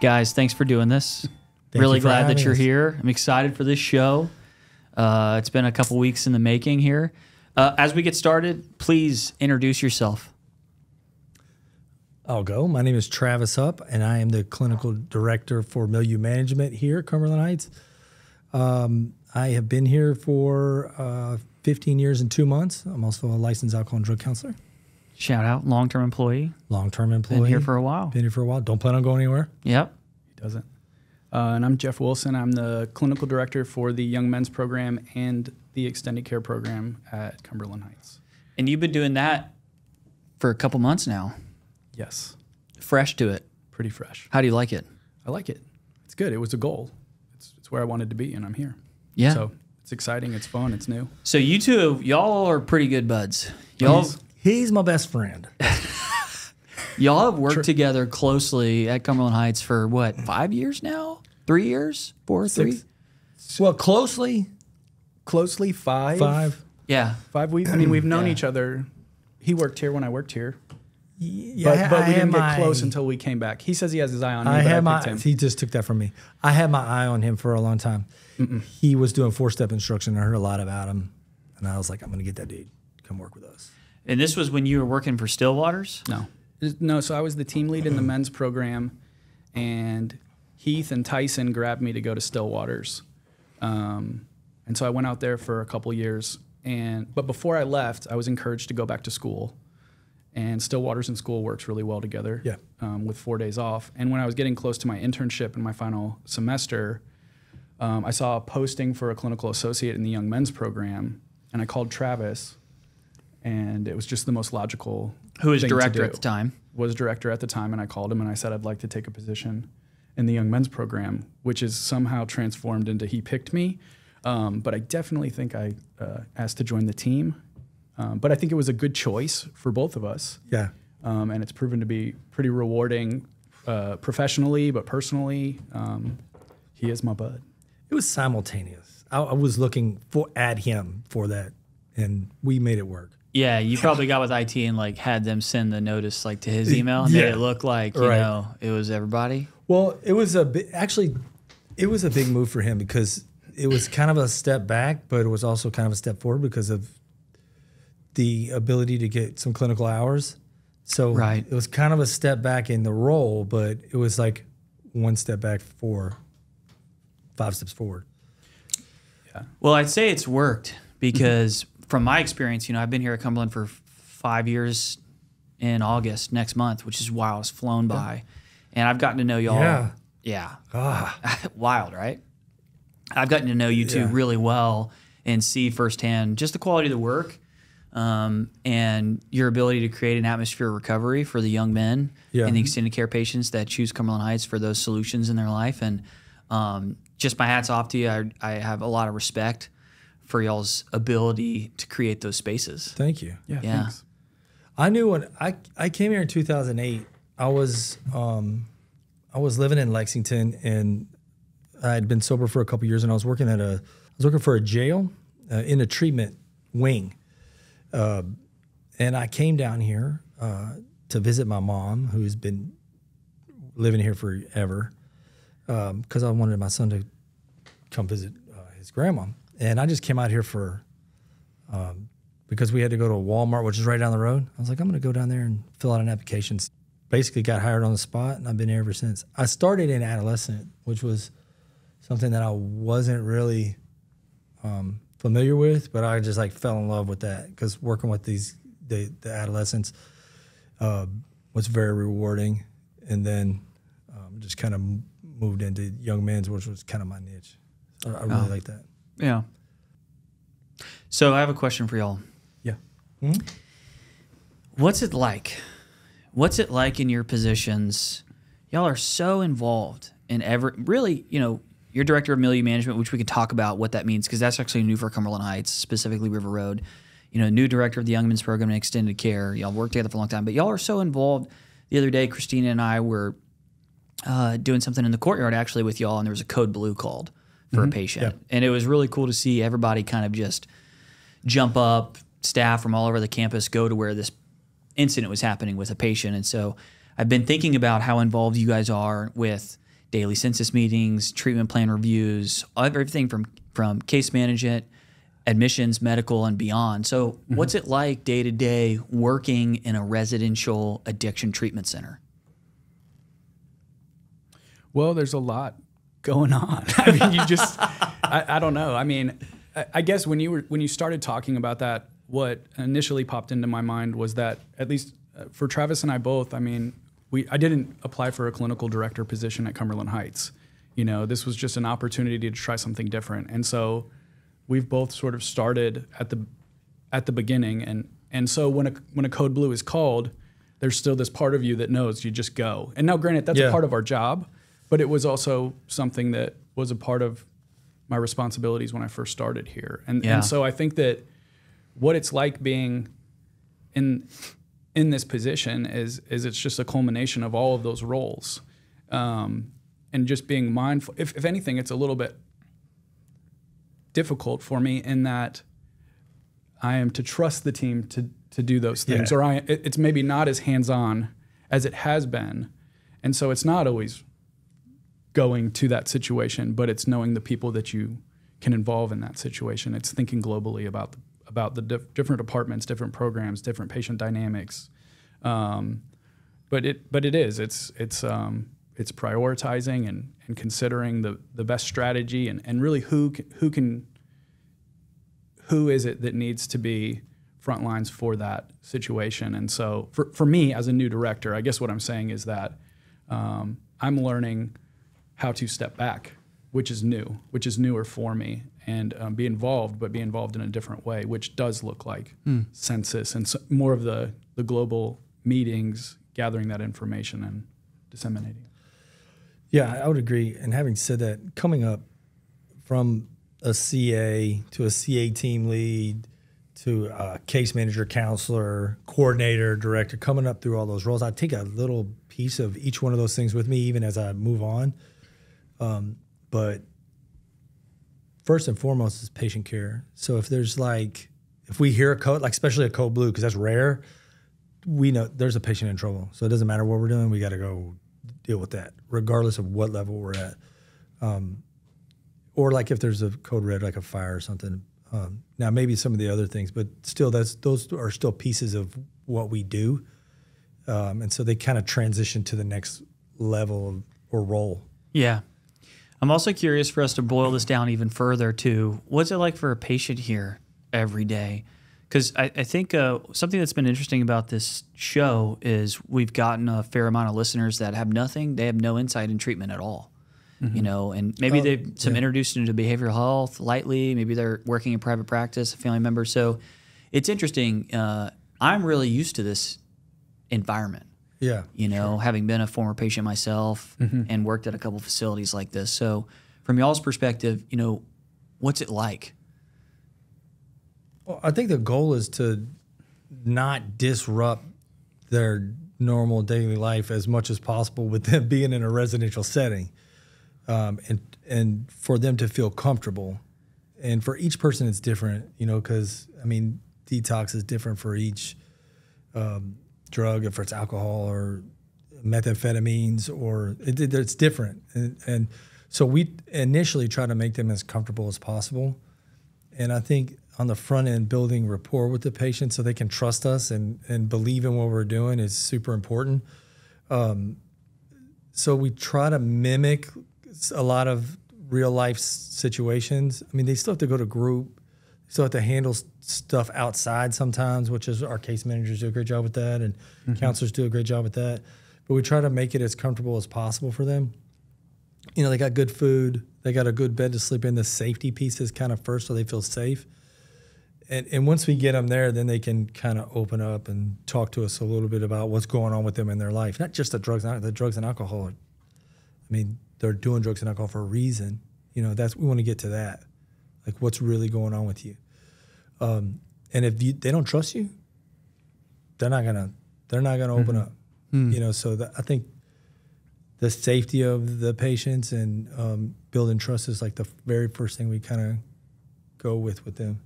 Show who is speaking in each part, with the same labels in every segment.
Speaker 1: Guys, thanks for doing this.
Speaker 2: Thank
Speaker 1: really glad that you're
Speaker 2: us.
Speaker 1: here. I'm excited for this show. Uh, it's been a couple weeks in the making here. Uh, as we get started, please introduce yourself.
Speaker 2: I'll go. My name is Travis Hupp, and I am the clinical director for milieu management here at Cumberland Heights. Um, I have been here for uh, 15 years and two months. I'm also a licensed alcohol and drug counselor,
Speaker 1: Shout out, long term employee.
Speaker 2: long term employee.
Speaker 1: Been here for a while.
Speaker 2: Been here for a while. Don't plan on going anywhere.
Speaker 1: Yep.
Speaker 3: He doesn't. Uh, and I'm Jeff Wilson. I'm the clinical director for the Young Men's Program and the Extended Care Program at Cumberland Heights.
Speaker 1: And you've been doing that for a couple months now.
Speaker 3: Yes,
Speaker 1: Fresh to it.
Speaker 3: pretty fresh.
Speaker 1: How do you like it?
Speaker 3: I like it. It's good. It was a goal. It's, it's where I wanted to be, and I'm here.
Speaker 1: Yeah.
Speaker 3: So it's exciting. It's fun. It's new.
Speaker 1: So you two, y'all are pretty good buds. Y'all.
Speaker 2: He's my best friend.
Speaker 1: y'all have worked together closely at Cumberland Heights for what, five years now? Three years? Four, three?
Speaker 2: well, closely
Speaker 3: Closely five.
Speaker 2: five.
Speaker 1: Yeah.
Speaker 3: Five weeks. I mean, we've known
Speaker 1: Yeah.
Speaker 3: each other. He worked here when I worked here,
Speaker 2: Yeah,
Speaker 3: but, but we
Speaker 2: had
Speaker 3: didn't get
Speaker 2: my-
Speaker 3: close until we came back. He says he has his eye on me,
Speaker 2: I
Speaker 3: but
Speaker 2: had
Speaker 3: I
Speaker 2: my.
Speaker 3: Him.
Speaker 2: He just took that from me. I had my eye on him for a long time. He was doing four step instruction. I heard a lot about him, and I was like, I'm going to get that dude. Come work with us.
Speaker 1: And this was when you were working for Stillwaters?
Speaker 3: No, no. So I was the team lead in the men's program, and Heath and Tyson grabbed me to go to Stillwaters, um, and so I went out there for a couple years. And but before I left, I was encouraged to go back to school, and Stillwaters and school works really well together.
Speaker 2: Yeah.
Speaker 3: Um, with four days off, and when I was getting close to my internship in my final semester, um, I saw a posting for a clinical associate in the young men's program, and I called Travis, and it was just the most logical.
Speaker 1: Who was
Speaker 3: thing to
Speaker 1: director
Speaker 3: do.
Speaker 1: at the time?
Speaker 3: Was director at the time, and I called him and I said I'd like to take a position in the young men's program, which is somehow transformed into he picked me. Um, but I definitely think I uh, asked to join the team. Um, but I think it was a good choice for both of us,
Speaker 2: Yeah.
Speaker 3: um, and it's proven to be pretty rewarding, uh, professionally, but personally. Um, he is my bud.
Speaker 2: It was simultaneous. I, I was looking for at him for that, and we made it work.
Speaker 1: Yeah, you probably got with IT and like had them send the notice like to his email and made
Speaker 2: Yeah.
Speaker 1: it look like, you
Speaker 2: Right.
Speaker 1: know, it was everybody.
Speaker 2: Well, it was a bi- actually, it was a big move for him because it was kind of a step back, but it was also kind of a step forward because of the ability to get some clinical hours. So
Speaker 1: Right.
Speaker 2: it was kind of a step back in the role, but it was like one step back for five steps forward. Yeah.
Speaker 1: Well, I'd say it's worked because from my experience, you know, I've been here at Cumberland for five years in August next month, which is wow, it's flown by. And I've gotten to know y'all.
Speaker 2: Yeah.
Speaker 1: Yeah.
Speaker 2: Ah,
Speaker 1: Wild, right? I've gotten to know you two
Speaker 2: Yeah.
Speaker 1: really well and see firsthand just the quality of the work um, and your ability to create an atmosphere of recovery for the young men
Speaker 2: Yeah.
Speaker 1: and the extended care patients that choose Cumberland Heights for those solutions in their life. And um, just my hats off to you. I, I have a lot of respect for y'all's ability to create those spaces.
Speaker 2: thank you.
Speaker 3: Yeah.
Speaker 1: Yeah.
Speaker 3: Thanks.
Speaker 2: I knew when I I came here in 2008. I was um, I was living in Lexington and I had been sober for a couple years and I was working at a I was working for a jail uh, in a treatment wing, uh, and I came down here uh, to visit my mom who's been living here forever because I wanted my son to come visit uh, his grandma and I just came out here for because we had to go to Walmart, which is right down the road. I was like, I'm going to go down there and fill out an application. Basically, got hired on the spot, and I've been here ever since. I started in adolescent, which was something that I wasn't really um, familiar with, but I just like fell in love with that because working with these the, the adolescents uh, was very rewarding, and then um, just kind of moved into young men's, which was kind of my niche. So I really like that.
Speaker 1: Yeah. So I have a question for y'all.
Speaker 3: Yeah.
Speaker 1: What's it like? What's it like in your positions? Y'all are so involved in every really, you know, you're director of milieu management, which we could talk about what that means because that's actually new for Cumberland Heights, specifically River Road. You know, new director of the Young Men's Program and Extended Care. Y'all worked together for a long time, but y'all are so involved. The other day, Christina and I were uh, doing something in the courtyard actually with y'all, and there was a code blue called for a patient, and it was really cool to see everybody kind of just jump up, staff from all over the campus go to where this incident was happening with a patient. And so I've been thinking about how involved you guys are with daily census meetings, treatment plan reviews, everything from from case management, admissions, medical, and beyond. So,
Speaker 3: Mm-hmm.
Speaker 1: what's it like day to day working in a residential addiction treatment center?
Speaker 3: Well, there's a lot going on. I mean, you just, I, I don't know. I mean, I, I guess when you were when you started talking about that, what initially popped into my mind was that at least uh, for Travis and I both, I mean, we I didn't apply for a clinical director position at Cumberland Heights. You know, this was just an opportunity to try something different, and so we've both sort of started at the at the beginning, and and so when a when a code blue is called, there's still this part of you that knows you just go. And now, granted, that's
Speaker 2: Yeah.
Speaker 3: a part of our job, but it was also something that was a part of my responsibilities when I first started here. And,
Speaker 1: Yeah.
Speaker 3: and so I think that what it's like being in in this position is is it's just a culmination of all of those roles, um, and just being mindful. If, if anything, it's a little bit difficult for me in that I am to trust the team to to do those things,
Speaker 2: Yeah.
Speaker 3: or I it- it's maybe not as hands on as it has been, and so it's not always going to that situation, but it's knowing the people that you can involve in that situation. It's thinking globally about the, about the dif- different departments, different programs, different patient dynamics. Um, but it but it is it's it's um, it's prioritizing and, and considering the, the best strategy and, and really who can, who can who is it that needs to be front lines for that situation and so for, for me as a new director i guess what i'm saying is that um, i'm learning how to step back which is new which is newer for me and um, be involved but be involved in a different way which does look like census and so more of the, the global meetings gathering that information and disseminating.
Speaker 2: Yeah, I would agree. And having said that, coming up from a CA to a CA team lead to a case manager, counselor, coordinator, director, coming up through all those roles, I take a little piece of each one of those things with me, even as I move on. Um, but first and foremost is patient care. So if there's like, if we hear a code, like especially a code blue, because that's rare, we know there's a patient in trouble. So it doesn't matter what we're doing, we got to go deal with that, regardless of what level we're at. Um, or like if there's a code red, like a fire or something. Um, now maybe some of the other things, but still, that's those are still pieces of what we do, um, and so they kind of transition to the next level or role.
Speaker 1: Yeah. I'm also curious for us to boil this down even further to what's it like for a patient here every day? Because I, I think uh, something that's been interesting about this show is we've gotten a fair amount of listeners that have nothing, they have no insight in treatment at all. You know, and maybe
Speaker 2: Oh,
Speaker 1: they've some introduced into behavioral health lightly. Maybe they're working in private practice, a family member. So it's interesting. Uh, I'm really used to this environment
Speaker 2: Yeah,
Speaker 1: you know, having been a former patient myself and worked at a couple facilities like this. So, from y'all's perspective, you know, what's it like?
Speaker 2: Well, I think the goal is to not disrupt their normal daily life as much as possible with them being in a residential setting, um, and and for them to feel comfortable. And for each person, it's different, you know, because I mean, detox is different for each um, drug, if it's alcohol or methamphetamines, or it, it- it's different. And, and so we initially try to make them as comfortable as possible. And I think on the front end, building rapport with the patient so they can trust us and, and believe in what we're doing is super important. Um, so we try to mimic a lot of real life situations. I mean, they still have to go to group, still have to handle stuff outside sometimes, which is our case managers do a great job with that, and mm-hmm. counselors do a great job with that. But we try to make it as comfortable as possible for them you know, they got good food, they got a good bed to sleep in. The safety piece is kind of first, so they feel safe. And and once we get them there, then they can kind of open up and talk to us a little bit about what's going on with them in their life. Not just the drugs, and the drugs and alcohol. I mean, they're doing drugs and alcohol for a reason. You know, that's we want to get to that, like what's really going on with you. Um, and if you, they don't trust you, they're not gonna they're not gonna open up. You know, so that, I think the safety of the patients and um, building trust is like the very first thing we kind of go with with them.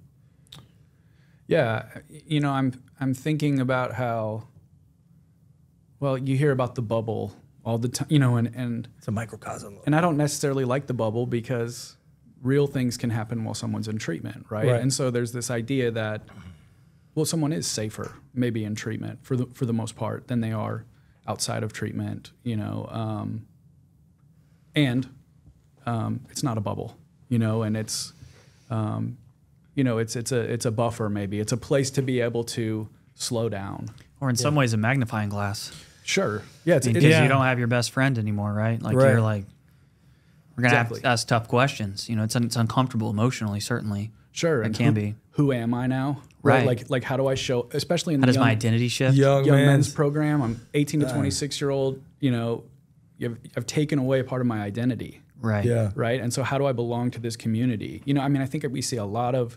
Speaker 3: Yeah, you know, I'm I'm thinking about how well you hear about the bubble all the time. You know, and and
Speaker 2: It's a microcosm.
Speaker 3: and I don't necessarily like the bubble because real things can happen while someone's in treatment, right?
Speaker 2: Right.
Speaker 3: And so there's this idea that well, someone is safer maybe in treatment for the for the most part than they are outside of treatment, you know. Um, and um, it's not a bubble, you know, and it's um, you know it's it's a it's a buffer maybe it's a place to be able to slow down.
Speaker 1: Or in some ways, a magnifying glass.
Speaker 3: Sure, yeah, it's,
Speaker 1: Because
Speaker 3: it-
Speaker 2: Yeah.
Speaker 1: you don't have your best friend anymore, right? Like
Speaker 2: Right.
Speaker 1: you're like, we're gonna
Speaker 3: Exactly.
Speaker 1: have to ask tough questions. You know, it's un- it's uncomfortable emotionally, certainly.
Speaker 3: Sure,
Speaker 1: It
Speaker 3: and
Speaker 1: can
Speaker 3: who,
Speaker 1: be.
Speaker 3: Who am I now?
Speaker 1: Right.
Speaker 3: Like, like how do I show? Especially in
Speaker 1: How
Speaker 3: the
Speaker 1: does my
Speaker 3: young,
Speaker 1: identity shift?
Speaker 2: Young,
Speaker 3: young men's
Speaker 2: men's
Speaker 3: program. I'm 18 to 26 year old. You know, you've, I've taken away part of my identity,
Speaker 1: Right.
Speaker 2: Yeah.
Speaker 3: right? And so, how do I belong to this community? You know, I mean, I think we see a lot of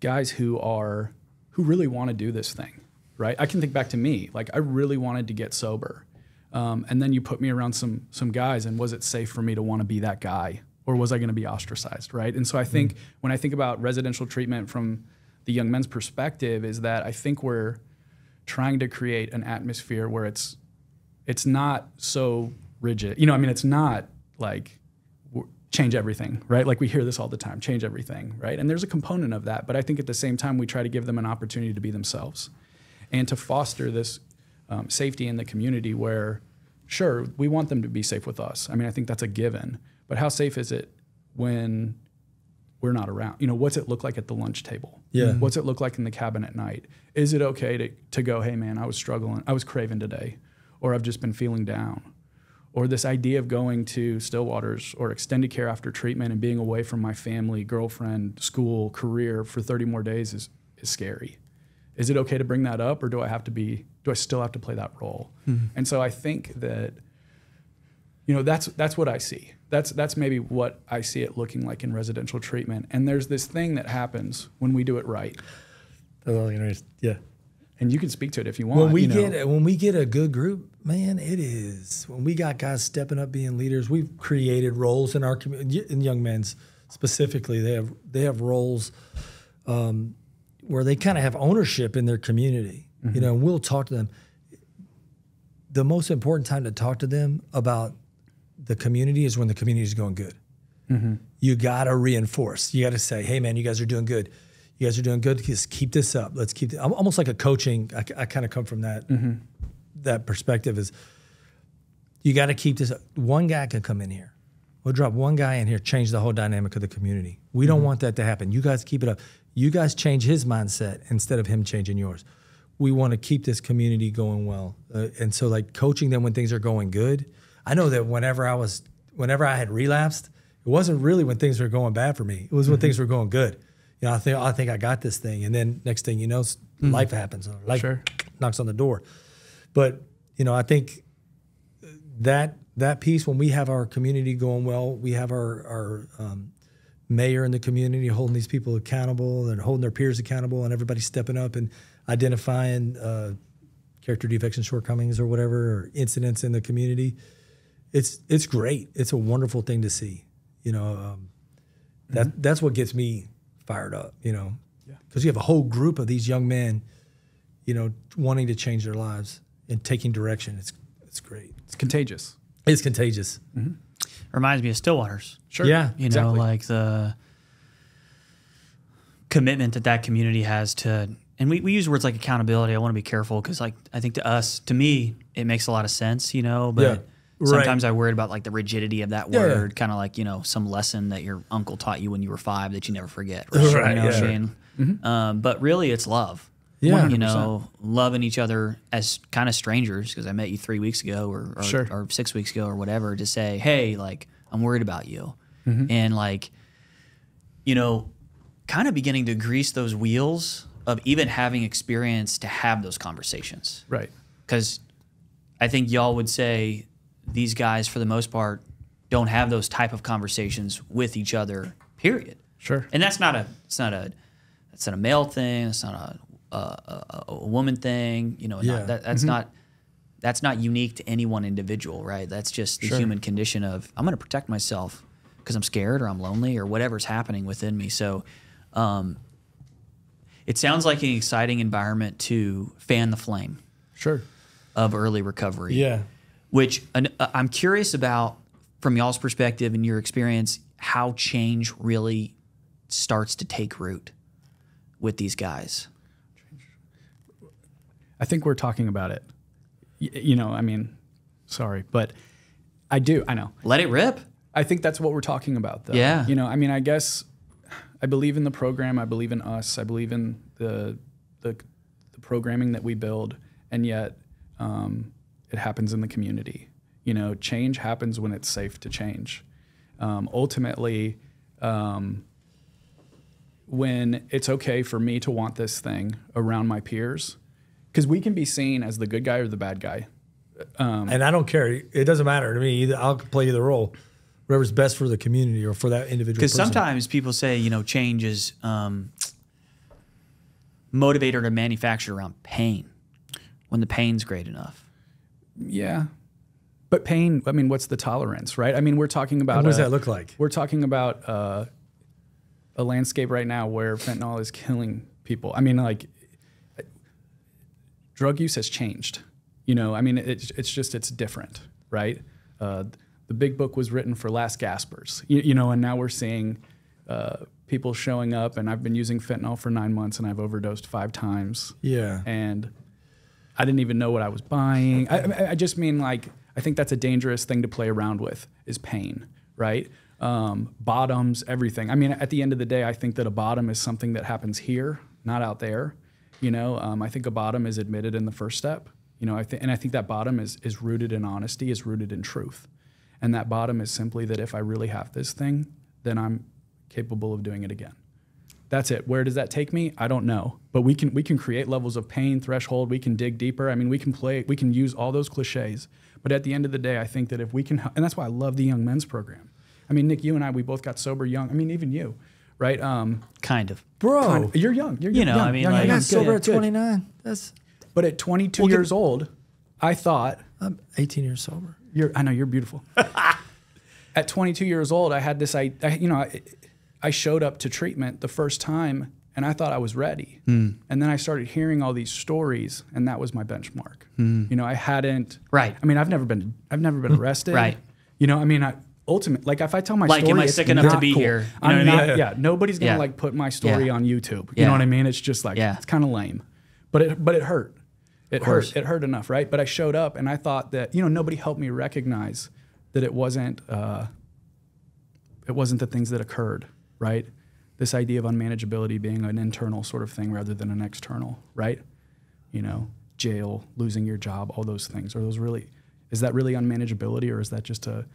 Speaker 3: guys who are who really want to do this thing, right? I can think back to me. Like, I really wanted to get sober, um, and then you put me around some some guys, and was it safe for me to want to be that guy? Or was I going to be ostracized, right? And so I think when I think about residential treatment from the young men's perspective, is that I think we're trying to create an atmosphere where it's it's not so rigid. You know, I mean, it's not like change everything, right? Like we hear this all the time, change everything, right? And there's a component of that, but I think at the same time we try to give them an opportunity to be themselves, and to foster this um, safety in the community where, sure, we want them to be safe with us. I mean, I think that's a given, but how safe is it when we're not around. You know, what's it look like at the lunch table?
Speaker 2: Yeah.
Speaker 3: What's it look like in the cabin at night? Is it okay to, to go, hey man, I was struggling, I was craving today, or I've just been feeling down? Or this idea of going to Stillwaters or extended care after treatment and being away from my family, girlfriend, school, career for 30 more days is, is scary. Is it okay to bring that up or do I have to be, do I still have to play that role? And so I think that you know that's that's what I see. That's that's maybe what I see it looking like in residential treatment. And there's this thing that happens when we do it right.
Speaker 2: That's all you Yeah.
Speaker 3: And you can speak to it if you want.
Speaker 2: When we
Speaker 3: you know.
Speaker 2: get when we get a good group, man, it is when we got guys stepping up being leaders. We've created roles in our community, in young men's specifically. They have they have roles um, where they kind of have ownership in their community. You know, and we'll talk to them. The most important time to talk to them about the community is when the community is going good. Mm-hmm. You got to reinforce. You got to say, "Hey, man, you guys are doing good. You guys are doing good. Just keep this up. Let's keep." I'm almost like a coaching. I, I kind of come from that mm-hmm. that perspective. Is you got to keep this. up. One guy can come in here. We'll drop one guy in here, change the whole dynamic of the community. We don't want that to happen. You guys keep it up. You guys change his mindset instead of him changing yours. We want to keep this community going well, uh, and so like coaching them when things are going good. I know that whenever I was, whenever I had relapsed, it wasn't really when things were going bad for me. It was when things were going good. You know, I think I think I got this thing, and then next thing you know, s- life happens. Or life
Speaker 3: Sure.
Speaker 2: knocks on the door. But you know, I think that that piece when we have our community going well, we have our our um, mayor in the community holding these people accountable and holding their peers accountable, and everybody stepping up and identifying uh, character defects and shortcomings or whatever or incidents in the community. It's it's great. It's a wonderful thing to see. You know, um, that that's what gets me fired up. You know, because you have a whole group of these young men, you know, wanting to change their lives and taking direction. It's it's great.
Speaker 3: it's contagious.
Speaker 2: It's contagious.
Speaker 1: Reminds me of Stillwaters.
Speaker 3: Sure.
Speaker 2: Yeah,
Speaker 1: You
Speaker 3: exactly.
Speaker 1: know, like the commitment that that community has to, and we, we use words like accountability. I want to be careful because, like, I think to us, to me, it makes a lot of sense, you know, but
Speaker 2: Yeah, right.
Speaker 1: sometimes I worried about like the rigidity of that
Speaker 2: Yeah, yeah.
Speaker 1: word, kind of like, you know, some lesson that your uncle taught you when you were five that you never forget. Right.
Speaker 2: Right,
Speaker 1: You know,
Speaker 2: yeah.
Speaker 1: Shane? Um, but really, it's love.
Speaker 2: Yeah.
Speaker 1: You know, loving each other as kind of strangers because I met you three weeks ago or, or,
Speaker 3: Sure.
Speaker 1: or six weeks ago or whatever to say, hey, like, I'm worried about you.
Speaker 3: Mm-hmm.
Speaker 1: And like, you know, kind of beginning to grease those wheels of even having experience to have those conversations.
Speaker 3: Right.
Speaker 1: Because I think y'all would say these guys, for the most part, don't have those type of conversations with each other. Period.
Speaker 3: Sure.
Speaker 1: And that's not a. It's not a. It's not a male thing. It's not a a, a, a woman thing. You know.
Speaker 2: Yeah.
Speaker 1: Not, that, that's
Speaker 3: Mm-hmm.
Speaker 1: not. That's not unique to any one individual, right? That's just the
Speaker 2: Sure.
Speaker 1: human condition of I'm going to protect myself because I'm scared or I'm lonely or whatever's happening within me. So, um, it sounds like an exciting environment to fan the flame
Speaker 3: Sure.
Speaker 1: of early recovery.
Speaker 2: Yeah.
Speaker 1: which an- uh, I'm curious about from y'all's perspective and your experience, how change really starts to take root with these guys.
Speaker 3: I think we're talking about it. Y- you know, I mean, sorry, but I do. I know.
Speaker 1: Let it rip.
Speaker 3: I think that's what we're talking about, though.
Speaker 1: Yeah.
Speaker 3: You know, I mean, I guess I believe in the program. I believe in us. I believe in the the, the programming that we build, and yet um, it happens in the community. You know, change happens when it's safe to change. Um, ultimately, um, when it's okay for me to want this thing around my peers, because we can be seen as the good guy or the bad guy.
Speaker 2: and I don't care. It doesn't matter to me. I'll play the role, whatever's best for the community or for that individual.
Speaker 1: Because sometimes people say, you know, change is um, motivator to manufacture around pain when the pain's great enough.
Speaker 3: Yeah. But pain, I mean, what's the tolerance, right? I mean, we're talking about.
Speaker 2: what does
Speaker 3: uh,
Speaker 2: that look like?
Speaker 3: We're talking about uh, a landscape right now where fentanyl is killing people. I mean, like, drug use has changed. You know, I mean, it's, it's just, it's different, right? Uh, the big book was written for last gaspers, you, you know, and now we're seeing uh, people showing up, and I've been using fentanyl for nine months and I've overdosed five times
Speaker 2: Yeah.
Speaker 3: and I didn't even know what I was buying. I, I- I just mean like I think that's a dangerous thing to play around with is pain, right? Um, bottoms, everything. I mean, at the end of the day, I think that a bottom is something that happens here, not out there. You know, um, I think a bottom is admitted in the first step. You know, I think, and I think that bottom is is rooted in honesty, is rooted in truth, and that bottom is simply that if I really have this thing, then I'm capable of doing it again. That's it. Where does that take me? I don't know. But we can we can create levels of pain threshold. We can dig deeper. I mean, we can play. We can use all those cliches. But at the end of the day, I think that if we can, and that's why I love the young men's program. I mean, Nick, you and I, we both got sober young. I mean, even you, right? Um,
Speaker 1: Kind of.
Speaker 2: Bro,
Speaker 3: kind of- you're young. You're
Speaker 1: You
Speaker 3: young,
Speaker 1: know,
Speaker 3: young,
Speaker 1: I mean,
Speaker 3: young,
Speaker 1: like-
Speaker 2: I
Speaker 3: young,
Speaker 2: got
Speaker 3: good,
Speaker 2: sober at
Speaker 3: good.
Speaker 2: 29. That's
Speaker 3: But at 22
Speaker 2: Well,
Speaker 3: years old, I thought
Speaker 2: I'm 18 years sober.
Speaker 3: You're, I know you're beautiful. At 22 years old, I had this, I, I you know, I, I showed up to treatment the first time and I thought I was ready.
Speaker 1: Hmm.
Speaker 3: And then I started hearing all these stories and that was my benchmark. You know, I hadn't,
Speaker 1: Hmm. Right.
Speaker 3: I mean, I've never been, I've never been arrested.
Speaker 1: Right.
Speaker 3: You know, I mean, I, ultimate, like if I tell my
Speaker 1: Like,
Speaker 3: story,
Speaker 1: am I sick enough to be
Speaker 3: cool.
Speaker 1: here? You know
Speaker 3: I'm
Speaker 1: what I
Speaker 3: not,
Speaker 1: mean?
Speaker 3: yeah, nobody's gonna
Speaker 1: Yeah.
Speaker 3: like put my story
Speaker 1: Yeah.
Speaker 3: on YouTube. You
Speaker 1: Yeah.
Speaker 3: know what I mean? It's just like,
Speaker 1: Yeah.
Speaker 3: it's kind of lame, but it, but it hurt. It hurt. It hurt enough, right? But I showed up and I thought that you know nobody helped me recognize that it wasn't uh, it wasn't the things that occurred, right? This idea of unmanageability being an internal sort of thing rather than an external, right? You know, jail, losing your job, all those things. Are those really? Is that really unmanageability, or is that just a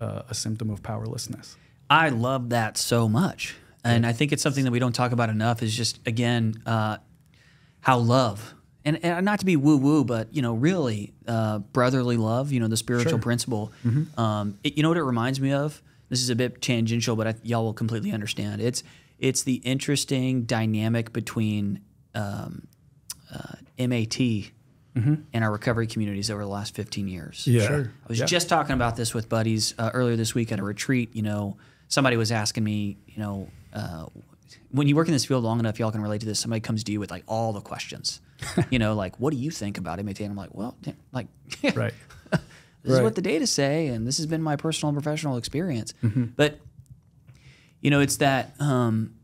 Speaker 3: a, a symptom of powerlessness?
Speaker 1: I love that so much. And I think it's something that we don't talk about enough is just, again, uh, how love, and, and not to be woo woo, but, you know, really uh, brotherly love, you know, the spiritual principle. Um, it, you know what it reminds me of? This is a bit tangential, but I, y'all will completely understand. It's, it's the interesting dynamic between um, uh, MAT and our recovery communities over the last 15 years.
Speaker 2: Yeah.
Speaker 3: Sure.
Speaker 1: I was
Speaker 3: Yeah.
Speaker 1: just talking about this with buddies uh, earlier this week at a retreat. You know, somebody was asking me, you know, uh, when you work in this field long enough, y'all can relate to this. Somebody comes to you with like all the questions, you know, like, what do you think about MAT? And I'm like, well, damn, like,
Speaker 3: Right.
Speaker 1: this is what the data say, and this has been my personal and professional experience.
Speaker 3: Mm-hmm.
Speaker 1: But, you know, it's that um,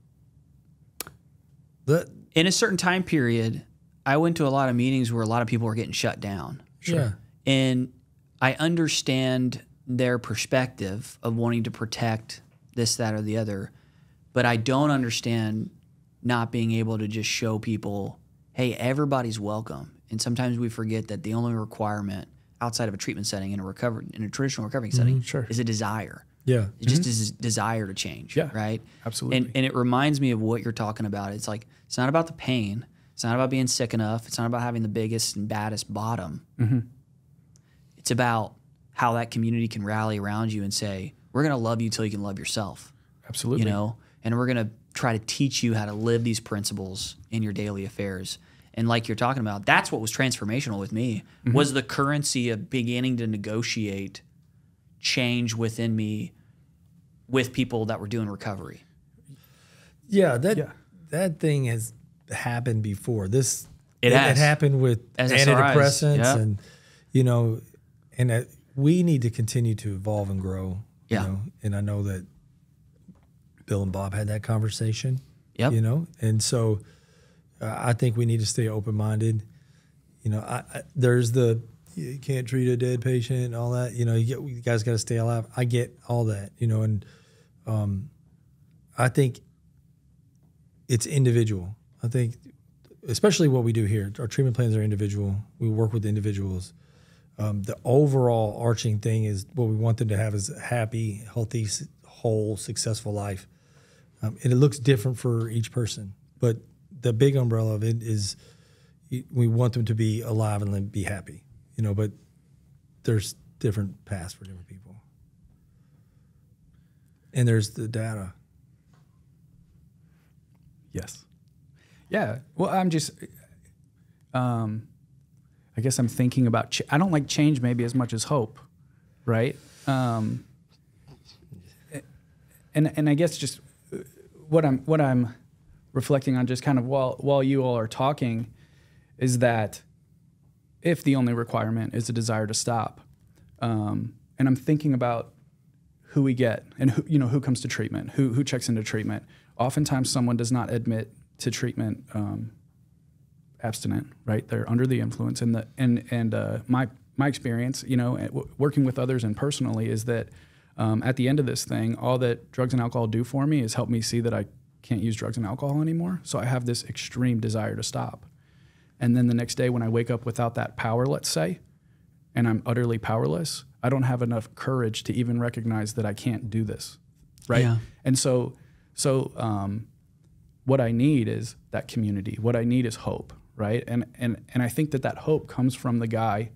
Speaker 2: The,
Speaker 1: in a certain time period, I went to a lot of meetings where a lot of people were getting shut down.
Speaker 2: Yeah.
Speaker 1: And I understand their perspective of wanting to protect this, that, or the other, but I don't understand not being able to just show people, hey, everybody's welcome. And sometimes we forget that the only requirement outside of a treatment setting in a recovery in a traditional recovery setting
Speaker 3: sure.
Speaker 1: is a desire.
Speaker 2: Yeah.
Speaker 1: It just is a desire to change.
Speaker 3: Yeah,
Speaker 1: Right.
Speaker 3: absolutely.
Speaker 1: And and it reminds me of what you're talking about. It's like it's not about the pain. It's not about being sick enough. It's not about having the biggest and baddest bottom.
Speaker 3: Mm-hmm.
Speaker 1: It's about how that community can rally around you and say, "We're going to love you till you can love yourself."
Speaker 3: Absolutely.
Speaker 1: You know, and we're going to try to teach you how to live these principles in your daily affairs. And like you're talking about, that's what was transformational with me
Speaker 3: Mm-hmm.
Speaker 1: was the currency of beginning to negotiate change within me with people that were doing recovery.
Speaker 2: Yeah, that
Speaker 3: Yeah.
Speaker 2: that thing has happened before. This
Speaker 1: It has.
Speaker 2: happened with
Speaker 1: SSRIs,
Speaker 2: antidepressants
Speaker 1: yeah.
Speaker 2: and you know, and uh, we need to continue to evolve and grow.
Speaker 1: Yeah.
Speaker 2: You know? And I know that Bill and Bob had that conversation.
Speaker 1: Yep.
Speaker 2: You know, and so I think we need to stay open minded. You know, I, I, there's the you can't treat a dead patient and all that. You know, you, get, you guys got to stay alive. I get all that. You know, and um, I think it's individual. I think, especially what we do here, our treatment plans are individual. We work with individuals. Um, the overall arching thing is what we want them to have is a happy, healthy, whole, successful life. Um, and it looks different for each person, but the big umbrella of it is we want them to be alive and then be happy, you know. But there's different paths for different people, and there's the data.
Speaker 3: Yes. Yeah. Well, I'm just, um, I guess I'm thinking about. Ch- I don't like change maybe as much as hope, right? Um, and and I guess just uh, what I'm what I'm reflecting on just kind of while while you all are talking is that if the only requirement is a desire to stop, um, and I'm thinking about who we get and who you know who comes to treatment, who who checks into treatment. Oftentimes, someone does not admit to treatment um, abstinent, right? They're under the influence, and the and and uh, my my experience, you know, working with others and personally, is that um, at the end of this thing, all that drugs and alcohol do for me is help me see that I can't use drugs and alcohol anymore. So I have this extreme desire to stop, and then the next day when I wake up without that power, let's say, and I'm utterly powerless, I don't have enough courage to even recognize that I can't do this, right?
Speaker 1: Yeah.
Speaker 3: And so, so um, what I need is that community. What I need is hope, right? And and and I think that that hope comes from the guy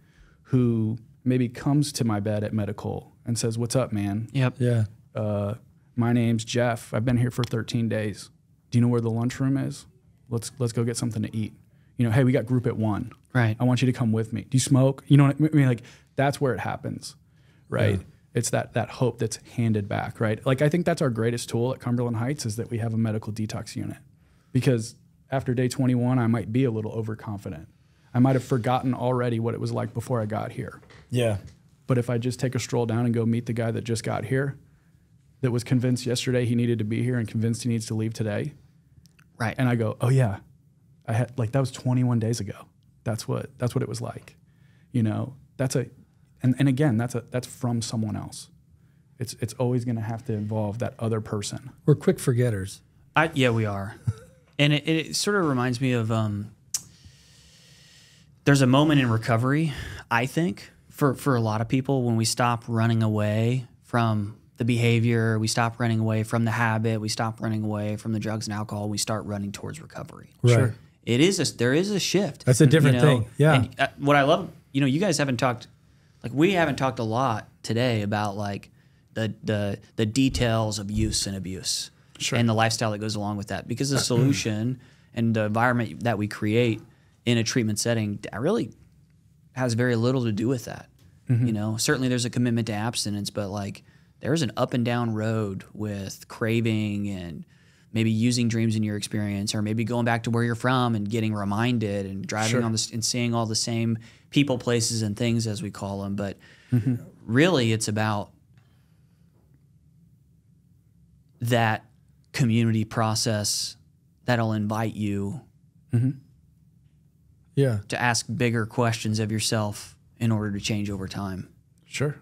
Speaker 3: who maybe comes to my bed at medical and says, "What's up, man?
Speaker 1: Yep.
Speaker 2: Yeah,
Speaker 3: Uh, my name's Jeff. I've been here for 13 days. Do you know where the lunchroom is? Let's let's go get something to eat. You know, hey, we got group at one.
Speaker 1: Right.
Speaker 3: I want you to come with me. Do you smoke? You know what I mean? Like that's where it happens, right?
Speaker 2: Yeah.
Speaker 3: It's that that hope that's handed back, right? Like I think that's our greatest tool at Cumberland Heights is that we have a medical detox unit, because after day 21, I might be a little overconfident. I might have forgotten already what it was like before I got here.
Speaker 2: yeah,
Speaker 3: But if I just take a stroll down and go meet the guy that just got here, that was convinced yesterday he needed to be here and convinced he needs to leave today,
Speaker 1: Right.
Speaker 3: and I go, "Oh yeah, I had like that was 21 days ago. That's what that's what it was like." You know, that's a and, and again, that's a that's from someone else. It's it's always going to have to involve that other person.
Speaker 2: we're quick forgetters.
Speaker 1: I, yeah, we are, and it, it sort of reminds me of um, there's a moment in recovery, I think, for for a lot of people when we stop running away from the behavior, we stop running away from the habit, we stop running away from the drugs and alcohol, we start running towards recovery.
Speaker 2: Right. Sure.
Speaker 1: It is a there is a shift.
Speaker 2: That's a different thing. Yeah.
Speaker 1: And uh, what I love, you know, you guys haven't talked, like we haven't talked a lot today about like the the the details of use and abuse
Speaker 3: Sure.
Speaker 1: and the lifestyle that goes along with that because the solution and the environment that we create in a treatment setting really has very little to do with that. You know, certainly there's a commitment to abstinence, but like there's an up and down road with craving and maybe using dreams in your experience, or maybe going back to where you're from and getting reminded and driving
Speaker 3: Sure.
Speaker 1: on this and seeing all the same people, places, and things as we call them. But mm-hmm. really, it's about that community process that'll invite you mm-hmm.
Speaker 2: Yeah,
Speaker 1: to ask bigger questions of yourself in order to change over time.
Speaker 3: Sure.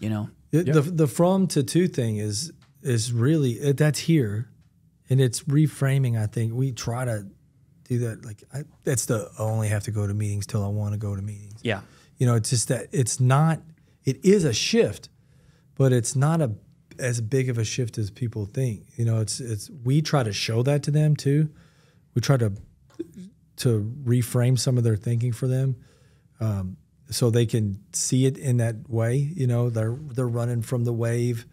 Speaker 1: You know,
Speaker 2: It- the the from to to thing is is really it, that's here, and it's reframing. I think we try to do that. Like I, that's the I only have to go to meetings till I want to go to meetings.
Speaker 1: yeah,
Speaker 2: You know, it's just that it's not. It is a shift, but it's not a as big of a shift as people think. You know, it's it's we try to show that to them too. We try to to reframe some of their thinking for them, um, so they can see it in that way. You know, they're they're running from the wave,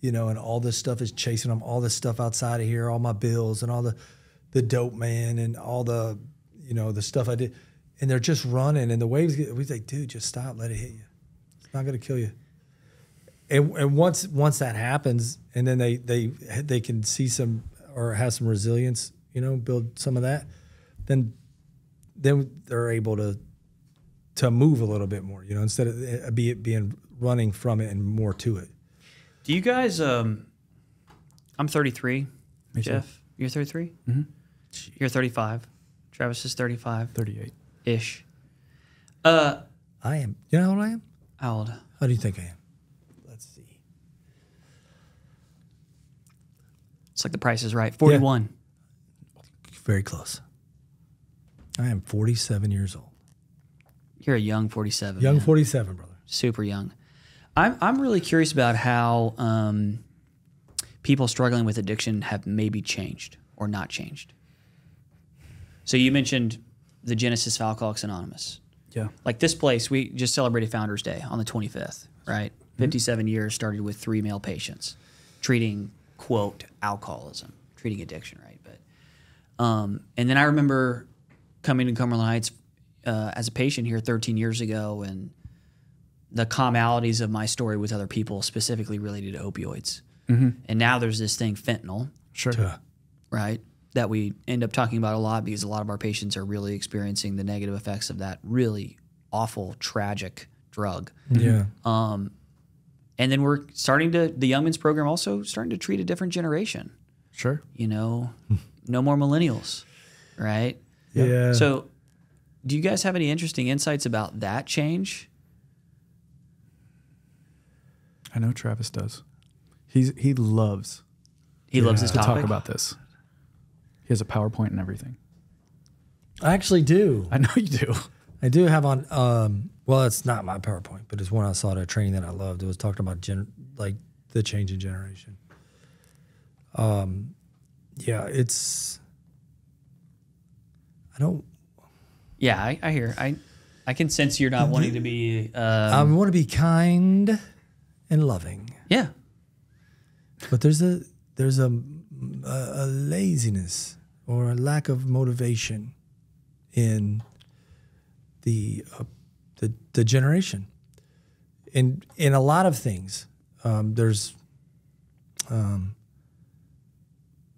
Speaker 2: you know, and all this stuff is chasing them. All this stuff outside of here, all my bills and all the the dope man and all the you know the stuff I did, and they're just running. And the waves, we say, dude, just stop, let it hit you. It's not gonna kill you. And, and once once that happens, and then they they they can see some or have some resilience, you know, build some of that, then then they're able to to move a little bit more, you know, instead of uh, be it being running from it and more to it.
Speaker 1: Do you guys? Um, I'm 33.
Speaker 3: Me too.
Speaker 1: Jeff, you're 33. Mm-hmm. You're 35. Travis is 35
Speaker 3: 38.
Speaker 1: ish. Uh,
Speaker 2: I am. You know how old I am?
Speaker 1: how old?
Speaker 2: How do you think I am? Let's see.
Speaker 1: It's like the price is right. 41.
Speaker 2: Very close. I am 47 years old.
Speaker 1: You're a young 47.
Speaker 2: Young
Speaker 1: man.
Speaker 2: 47, brother.
Speaker 1: super young. I'm I'm really curious about how um, people struggling with addiction have maybe changed or not changed. So you mentioned the genesis of Alcoholics Anonymous.
Speaker 3: Yeah.
Speaker 1: Like this place, we just celebrated Founders Day on the 25th, right? 57 years started with three male patients treating quote alcoholism, treating addiction, right? But um, and then I remember coming to Cumberland Heights uh, as a patient here 13 years ago, and the commonalities of my story with other people, specifically related to opioids. And now there's this thing, fentanyl,
Speaker 3: Sure.
Speaker 2: Yeah.
Speaker 1: right? That we end up talking about a lot because a lot of our patients are really experiencing the negative effects of that really awful, tragic drug.
Speaker 2: Yeah.
Speaker 1: Um, And then we're starting to, the Young Men's program also starting to treat a different generation,
Speaker 3: Sure.
Speaker 1: you know, no more millennials, right?
Speaker 2: Yeah.
Speaker 1: So, do you guys have any interesting insights about that change?
Speaker 3: I know Travis does. He's he loves
Speaker 1: He loves this
Speaker 3: to
Speaker 1: topic.
Speaker 3: talk about this. He has a PowerPoint and everything.
Speaker 2: I actually do.
Speaker 3: I know you do.
Speaker 2: I do have on. Um, well, it's not my PowerPoint, but it's one I saw at a training that I loved. It was talking about gen, like the change in generation. Um, yeah, it's. I don't.
Speaker 1: Yeah, I, I hear. I I can sense you're not wanting to be. Uh,
Speaker 2: I want to be kind and loving,
Speaker 1: yeah,
Speaker 2: but there's a there's a, a, a laziness or a lack of motivation in the uh, the the generation. In in a lot of things, um, there's um,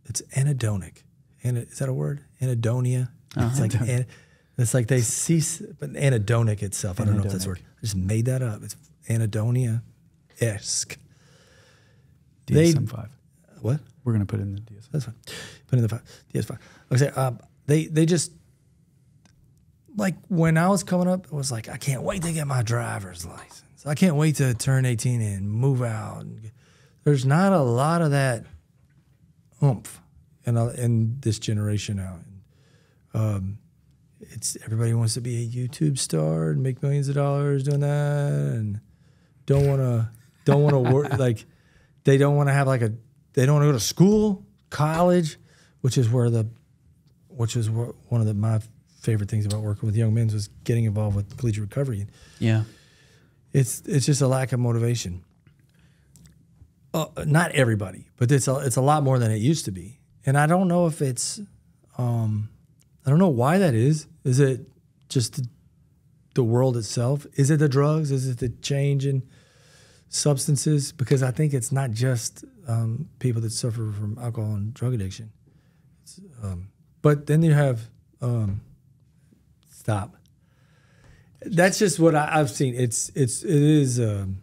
Speaker 2: it's anhedonic. Ana, is that a word? Anhedonia. It's like an, it's like they cease, but anhedonic itself. I don't know if that's word. I just made that up. It's anhedonia esque.
Speaker 3: DSM five.
Speaker 2: What?
Speaker 3: We're gonna put in the DSM.
Speaker 2: That's fine. Put in the five. Like I say, um, they they just like when I was coming up, it was like I can't wait to get my driver's license. I can't wait to turn eighteen and move out. There's not a lot of that oomph in in this generation now. Um, it's everybody wants to be a YouTube star and make millions of dollars doing that, and don't want to don't want to work like they don't want to have like a they don't want to go to school, college, which is where the which is one of the my favorite things about working with young men was getting involved with collegiate recovery.
Speaker 1: yeah.
Speaker 2: It's it's just a lack of motivation. Uh, not everybody, but it's a, it's a lot more than it used to be, and I don't know if it's um, I don't know why that is. Is it just the, world itself? Is it the drugs? Is it the change in substances? Because I think it's not just um, people that suffer from alcohol and drug addiction. Um, but then you have um, stop. That's just what I, I've seen. It's it's it is um,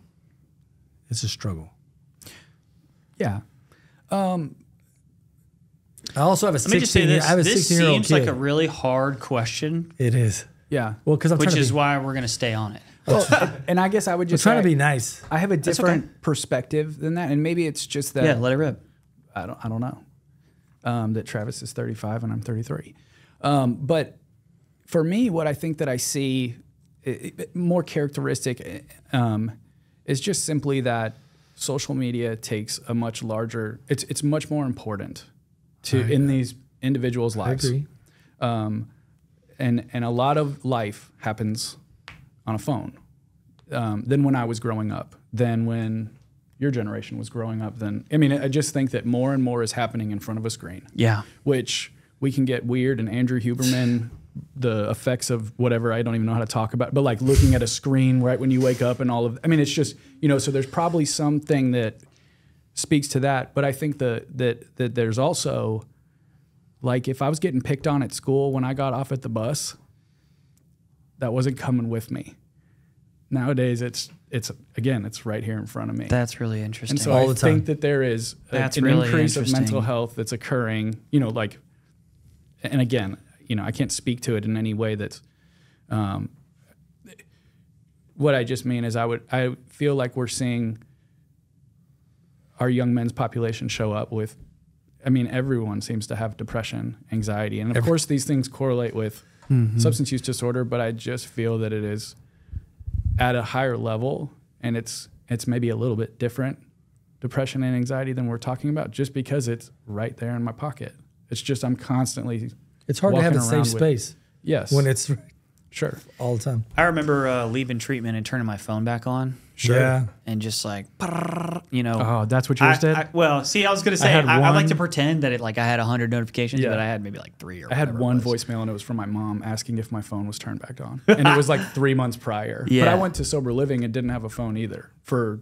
Speaker 2: it's a struggle.
Speaker 3: Yeah.
Speaker 2: I also have a
Speaker 1: Let me just say
Speaker 2: sixteen.
Speaker 1: this.
Speaker 2: I have a
Speaker 1: This
Speaker 2: sixteen year old
Speaker 1: seems
Speaker 2: kid.
Speaker 1: like a really hard question,
Speaker 2: it is.
Speaker 3: Yeah.
Speaker 2: Well, because I'm
Speaker 1: which
Speaker 2: trying to
Speaker 1: is
Speaker 2: be,
Speaker 1: why we're going to stay on it.
Speaker 3: Well, and I guess I would
Speaker 2: I'm
Speaker 3: just
Speaker 2: trying to
Speaker 3: say
Speaker 2: be nice.
Speaker 3: I have a different
Speaker 1: okay.
Speaker 3: perspective than that, and maybe it's just that
Speaker 1: Yeah, let it rip.
Speaker 3: I don't I don't know. Um, that Travis is 35 and I'm 33. Um, but for me, what I think that I see i- i- more characteristic um, is just simply that social media takes a much larger. It's it's much more important to in these individuals'
Speaker 2: I
Speaker 3: lives.
Speaker 2: agree.
Speaker 3: Um, and and a lot of life happens on a phone um, than when I was growing up, than when your generation was growing up. Then I mean, I just think that more and more is happening in front of a screen,
Speaker 1: Yeah.
Speaker 3: which we can get weird. And Andrew Huberman, the effects of whatever I don't even know how to talk about, but like looking at a screen right when you wake up and all of. I mean, it's just you know. So there's probably something that speaks to that, but I think that that that there's also like if I was getting picked on at school when I got off at the bus, that wasn't coming with me. nowadays it's it's again it's right here in front of me.
Speaker 1: That's really interesting.
Speaker 3: and so
Speaker 2: All
Speaker 3: I
Speaker 2: the time.
Speaker 3: think that there is a-
Speaker 1: That's
Speaker 3: an
Speaker 1: really
Speaker 3: increase of mental health that's occurring. You know, like, and again, you know, I can't speak to it in any way that's. Um, what I just mean is, I would I feel like we're seeing our young men's population show up with. I mean, everyone seems to have depression, anxiety, and of course, these things correlate with mm-hmm. substance use disorder. But I just feel that it is at a higher level, and it's it's maybe a little bit different depression and anxiety than we're talking about, just because it's right there in my pocket. It's just I'm constantly
Speaker 2: It's hard to have a safe
Speaker 3: with-
Speaker 2: space
Speaker 3: yes
Speaker 2: when it's
Speaker 3: sure
Speaker 2: all the time.
Speaker 1: I remember uh, leaving treatment and turning my phone back on
Speaker 3: Sure.
Speaker 2: Yeah.
Speaker 1: and just like, you know.
Speaker 3: oh that's what
Speaker 1: I,
Speaker 3: yours did.
Speaker 1: I- well, see, I was gonna say I,
Speaker 3: had
Speaker 1: I, like to pretend that it like I had hundred notifications,
Speaker 3: Yeah.
Speaker 1: but I had maybe like three or.
Speaker 3: I had one voicemail and it was from my mom asking if my phone was turned back on. And it was like three months prior. But I went to sober living and didn't have a phone either. For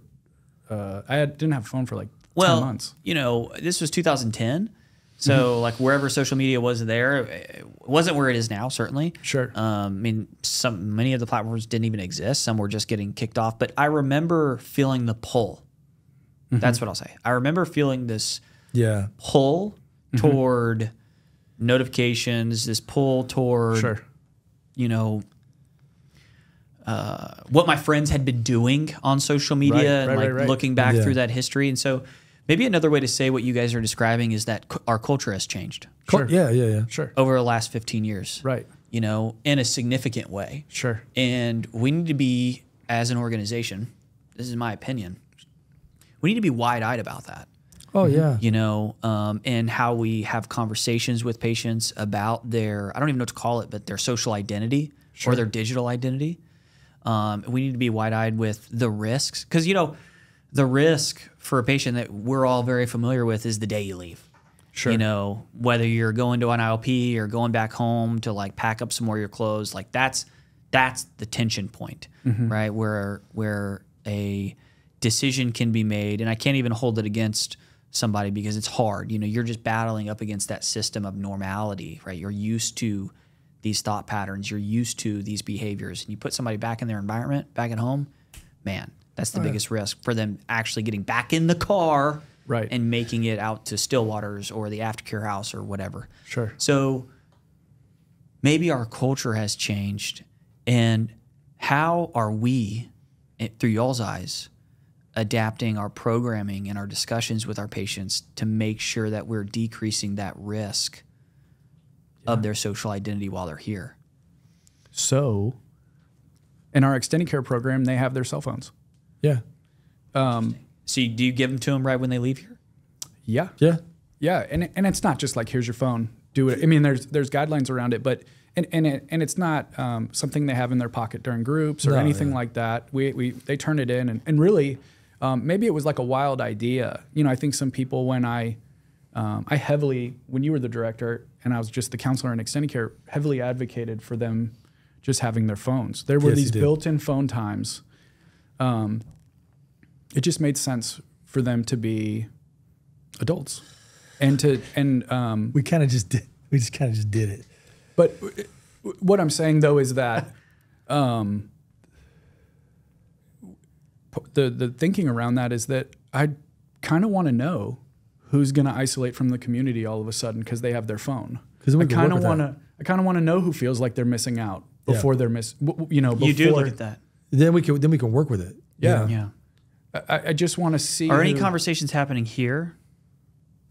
Speaker 3: uh, I had, didn't have a phone for like
Speaker 1: Well,
Speaker 3: ten months.
Speaker 1: you know, this was 2010, so like wherever social media was there, it wasn't where it is now. Certainly,
Speaker 3: Sure.
Speaker 1: Um, I mean, some many of the platforms didn't even exist. Some were just getting kicked off. But I remember feeling the pull.
Speaker 3: Mm-hmm.
Speaker 1: That's what I'll say. I remember feeling this
Speaker 2: Yeah.
Speaker 1: pull
Speaker 3: Mm-hmm.
Speaker 1: toward notifications. This pull toward
Speaker 3: Sure.
Speaker 1: you know. Uh, what my friends had been doing on social media
Speaker 3: Right,
Speaker 1: and
Speaker 3: right,
Speaker 1: like
Speaker 3: right.
Speaker 1: looking back
Speaker 2: Yeah.
Speaker 1: through that history. And so maybe another way to say what you guys are describing is that cu- our culture has changed
Speaker 3: Sure.
Speaker 2: Yeah, yeah, yeah.
Speaker 3: Sure.
Speaker 1: over the last 15 years.
Speaker 3: Right.
Speaker 1: You know, in a significant way.
Speaker 3: Sure.
Speaker 1: And we need to be, as an organization, this is my opinion, we need to be wide eyed about that
Speaker 2: Oh yeah.
Speaker 1: you know, um, and how we have conversations with patients about their, I don't even know what to call it, but their social identity or their digital identity. Um, we need to be wide eyed with the risks because, you know, the risk for a patient that we're all very familiar with is the day you leave.
Speaker 3: Sure.
Speaker 1: You know, whether you're going to an ILP or going back home to like pack up some more of your clothes, like that's that's the tension point, mm-hmm. right? Where where a decision can be made, and I can't even hold it against somebody because it's hard. You know, you're just battling up against that system of normality, right? You're used to these thought patterns, you're used to these behaviors, and you put somebody back in their environment, back at home, man, that's the biggest risk for them actually getting back in the car
Speaker 3: Right.
Speaker 1: and making it out to Stillwaters or the aftercare house or whatever.
Speaker 3: Sure.
Speaker 1: So maybe our culture has changed. And how are we, eh, through y'all's eyes, adapting our programming and our discussions with our patients to make sure that we're decreasing that risk of their social identity while they're here?
Speaker 3: So, in our extended care program, they have their cell phones.
Speaker 2: Yeah.
Speaker 1: So, you, do you give them to them right when they leave here?
Speaker 3: Yeah.
Speaker 2: Yeah.
Speaker 3: Yeah, and and it's not just like here's your phone, do it. I mean, there's there's guidelines around it, but and and it, and it's not um, something they have in their pocket during groups or
Speaker 2: No,
Speaker 3: anything
Speaker 2: yeah.
Speaker 3: like that. We we they turn it in, and and really, um, maybe it was like a wild idea. You know, I think some people when I um, I heavily when you were the director and I was just the counselor in extended care, heavily advocated for them just having their phones. There were
Speaker 2: Yes,
Speaker 3: these built-in phone times. Um, it just made sense for them to be adults and to and um,
Speaker 2: We kind of just did. We just kind of just did it.
Speaker 3: but what i'm saying though is that um, the the thinking around that is that i kind of want to know who's going to isolate from the community all of a sudden because they have their phone.
Speaker 2: Because we
Speaker 3: i kind of want to i kind of want to know who feels like they're missing out
Speaker 2: Yeah.
Speaker 3: before they're miss w- w- you know
Speaker 1: You do look at that.
Speaker 2: Then we can then we can work with it. you
Speaker 3: Yeah.
Speaker 2: know?
Speaker 1: Yeah.
Speaker 3: I, I just want to see
Speaker 1: Are any conversations happening here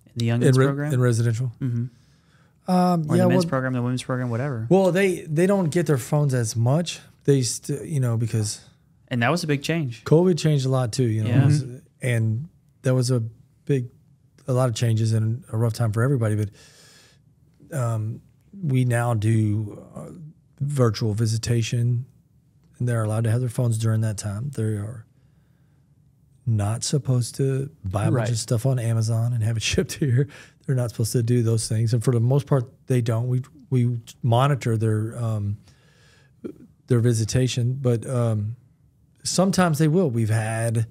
Speaker 1: in the
Speaker 2: In, re-
Speaker 1: program?
Speaker 2: in residential. Mm-hmm. Um,
Speaker 1: or
Speaker 2: yeah.
Speaker 1: the men's
Speaker 2: Well,
Speaker 1: program, the women's program, whatever.
Speaker 2: well, they they don't get their phones as much. They still, you know, because
Speaker 1: And that was a big change.
Speaker 2: COVID changed a lot too. You know,
Speaker 1: Yeah.
Speaker 2: Was- and that was a big, a lot of changes and a rough time for everybody. But um, we now do uh, virtual visitation, and they're allowed to have their phones during that time. They are not supposed to buy a bunch of stuff on Amazon and have it shipped here. They're not supposed to do those things, and for the most part, they don't. We we monitor their um, their visitation, but um, sometimes they will. We've had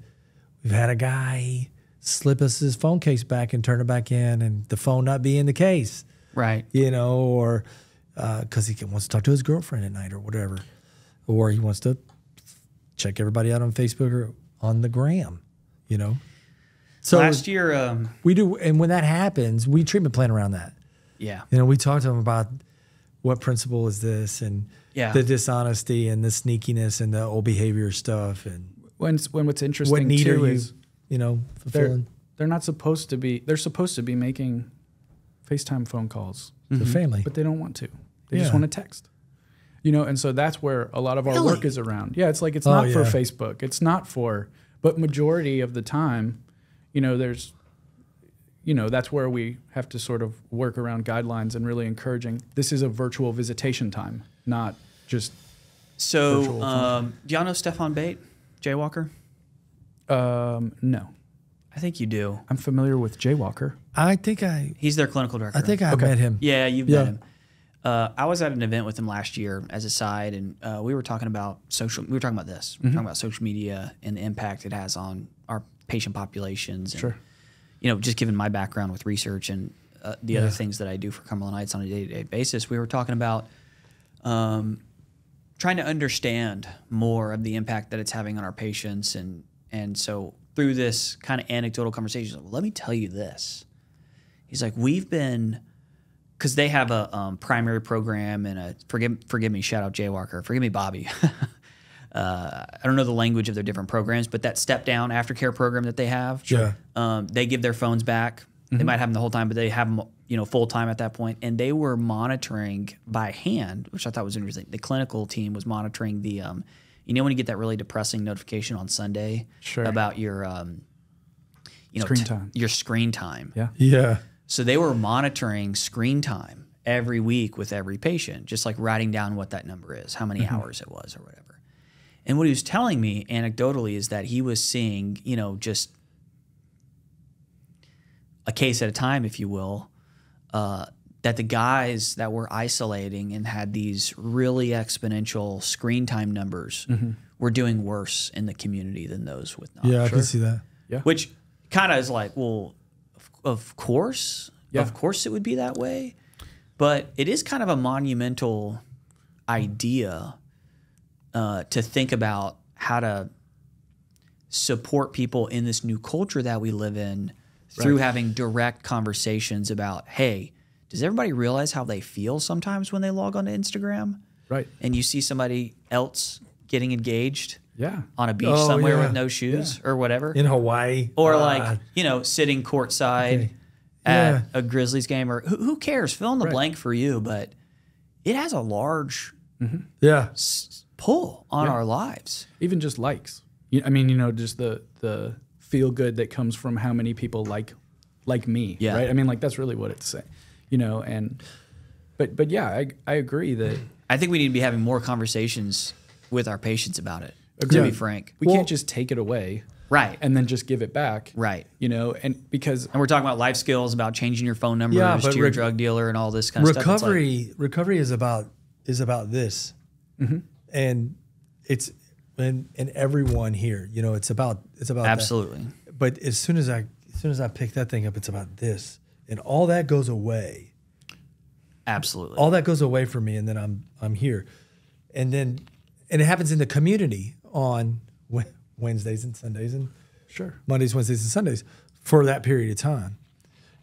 Speaker 2: we've had a guy slip us his phone case back and turn it back in, and the phone not be in the case,
Speaker 1: Right.
Speaker 2: you know, or because he wants to talk to his girlfriend at night or whatever, or he wants to check everybody out on Facebook or on the gram, you know. So
Speaker 1: Last year, um,
Speaker 2: we do, and when that happens, we treatment plan around that.
Speaker 1: yeah,
Speaker 2: You know, we talk to them about what principle is this and
Speaker 1: Yeah.
Speaker 2: the dishonesty and the sneakiness and the old behavior stuff and
Speaker 3: When when what's interesting
Speaker 2: what need are
Speaker 3: too
Speaker 2: you,
Speaker 3: is
Speaker 2: you know,
Speaker 3: they're they're not supposed to be. They're supposed to be making FaceTime phone calls,
Speaker 2: the family.
Speaker 3: but they don't want to. They
Speaker 2: Yeah.
Speaker 3: just want to text. You know, and so that's where a lot of our
Speaker 1: Really?
Speaker 3: work is around. Yeah, it's like it's
Speaker 2: Oh,
Speaker 3: not for. Facebook. It's not for, but majority of the time, you know, there's, you know, that's where we have to sort of work around guidelines and really encouraging. This is a virtual visitation time, not just.
Speaker 1: so um, do y'all know Stefan Bate, Jaywalker?
Speaker 3: Um, no,
Speaker 1: I think you do.
Speaker 3: I'm familiar with Jaywalker.
Speaker 2: I think I,
Speaker 1: He's their clinical director.
Speaker 2: I think I
Speaker 3: Okay.
Speaker 2: met him.
Speaker 1: Yeah, you've
Speaker 2: Yeah.
Speaker 1: met him. Uh, I was at an event with him last year as a side, and uh, we were talking about social. We were talking about this. We were talking about social media and the impact it has on our patient populations. And,
Speaker 3: Sure.
Speaker 1: You know, just given my background with research and uh, the other things that I do for Cumberland Heights on a day-to-day basis, we were talking about um, trying to understand more of the impact that it's having on our patients, and and so through this kind of anecdotal conversation, well, let me tell you this. He's like, we've been because they have a um, primary program and a forgive forgive me shout out Jaywalker forgive me Bobby. uh, I don't know the language of their different programs, but that step down aftercare program that they have,
Speaker 2: Sure.
Speaker 1: um, they give their phones back. They might have them the whole time, but they have them you know full time at that point, and they were monitoring by hand, which I thought was interesting. The clinical team was monitoring the. Um, you know when you get that really depressing notification on Sunday
Speaker 3: Sure.
Speaker 1: about your um, you know
Speaker 3: Screen
Speaker 1: t-
Speaker 3: time.
Speaker 1: your screen time.
Speaker 3: Yeah.
Speaker 2: Yeah.
Speaker 1: So they were monitoring screen time every week with every patient, just like writing down what that number is, how many hours it was, or whatever. And what he was telling me anecdotally is that he was seeing, you know, just a case at a time, if you will, uh, that the guys that were isolating and had these really exponential screen time numbers were doing worse in the community than those with not
Speaker 2: Yeah, I can see that. Yeah.
Speaker 1: Which kind of is like, well, of, course,
Speaker 3: Yeah.
Speaker 1: of course it would be that way, but it is kind of a monumental idea uh, to think about how to support people in this new culture that we live in through having direct conversations about, hey, does everybody realize how they feel sometimes when they log onto Instagram?
Speaker 3: Right.
Speaker 1: and you see somebody else getting engaged
Speaker 3: Yeah.
Speaker 1: on a beach
Speaker 2: Oh,
Speaker 1: somewhere
Speaker 2: yeah.
Speaker 1: with no shoes or whatever?
Speaker 2: In Hawaii.
Speaker 1: or
Speaker 2: uh,
Speaker 1: like you know sitting courtside
Speaker 2: Okay.
Speaker 1: at
Speaker 2: Yeah.
Speaker 1: a Grizzlies game or who, who cares fill in the blank for you but it has a large
Speaker 2: yeah.
Speaker 1: s- pull on our lives
Speaker 3: even just likes. I mean, you know, just the the feel good that comes from how many people like like me.
Speaker 1: Yeah.
Speaker 3: Right. I mean, like that's really what it's saying. You know, and but but yeah, I I agree that
Speaker 1: i think we need to be having more conversations with our patients about it to
Speaker 3: Agreed.
Speaker 1: be frank.
Speaker 3: We
Speaker 2: Well-
Speaker 3: can't just take it away
Speaker 1: right.
Speaker 3: and then just give it back.
Speaker 1: right.
Speaker 3: You know, and because
Speaker 1: and we're talking about life skills about changing your phone numbers
Speaker 2: Yeah, but
Speaker 1: to your
Speaker 2: rec-
Speaker 1: drug dealer and all this kind of stuff. It's like-
Speaker 2: recovery recovery is about is about this.
Speaker 1: Mm-hmm.
Speaker 2: and it's and and everyone here you know it's about it's about that.
Speaker 1: absolutely.
Speaker 2: But as soon as i as soon as i pick that thing up it's about this. And all that goes away.
Speaker 1: Absolutely.
Speaker 2: All that goes away from me and then i'm i'm here. And then and it happens in the community on wednesdays and sundays and
Speaker 3: sure.
Speaker 2: Mondays, Wednesdays, and Sundays for that period of time.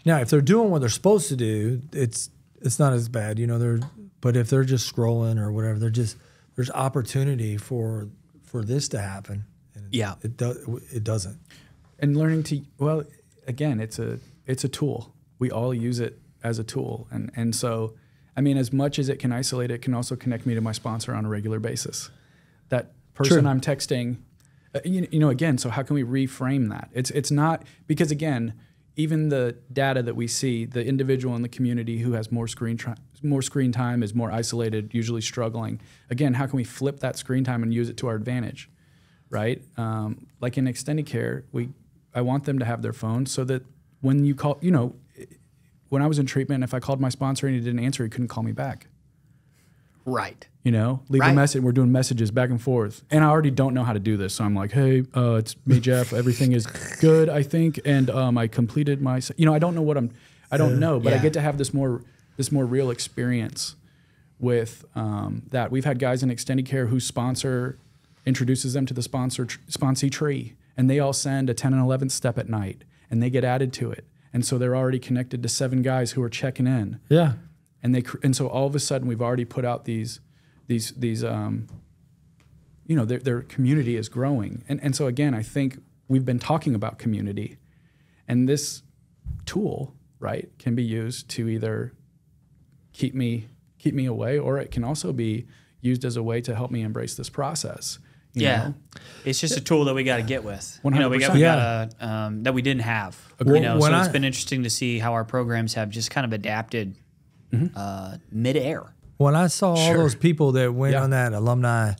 Speaker 2: Now, if they're doing what they're supposed to do, it's it's not as bad, you know. They're but if they're just scrolling or whatever, they're just there's opportunity for for this to happen. And
Speaker 1: Yeah.
Speaker 2: it does. It doesn't.
Speaker 3: and learning to well again it's a it's a tool we all use it as a tool and and so i mean as much as it can isolate it can also connect me to my sponsor on a regular basis that person
Speaker 2: True.
Speaker 3: i'm texting uh, you, you know again so how can we reframe that it's it's not because again even the data that we see the individual in the community who has more screen more screen time is more isolated usually struggling again how can we flip that screen time and use it to our advantage right? Um, like in extended care, we I want them to have their phone so that when you call, you know, when I was in treatment, if I called my sponsor and he didn't answer, he couldn't call me back.
Speaker 1: Right
Speaker 3: You know, leave
Speaker 1: Right.
Speaker 3: a message. We're doing messages back and forth, and I already don't know how to do this, so I'm like, "Hey, uh, it's me, Jeff. Everything is good, I think, and um, I completed my. You know, I don't know what I'm. I don't know, but I get to have this more this more real experience with um, that. We've had guys in extended care whose sponsor introduces them to the sponsor tr- sponsee tree, and they all send a 10 and 11 step at night, and they get added to it, and so they're already connected to seven guys who are checking in,
Speaker 2: Yeah.
Speaker 3: And they cr- and so all of a sudden we've already put out these these these um, you know their their community is growing, and and so again I think we've been talking about community, and this tool right can be used to either keep me keep me away, or it can also be used as a way to help me embrace this process. you
Speaker 1: Yeah,
Speaker 3: know?
Speaker 1: it's just a tool that we got to get with. You know, we got,
Speaker 3: 100%.
Speaker 1: we
Speaker 2: Yeah.
Speaker 1: got um, that we didn't have.
Speaker 2: Well,
Speaker 1: You know, so
Speaker 2: when
Speaker 1: it's
Speaker 2: I-
Speaker 1: been interesting to see how our programs have just kind of adapted
Speaker 2: Mm-hmm.
Speaker 1: uh, midair.
Speaker 2: When I saw all those people that went
Speaker 3: Yeah.
Speaker 2: on that alumni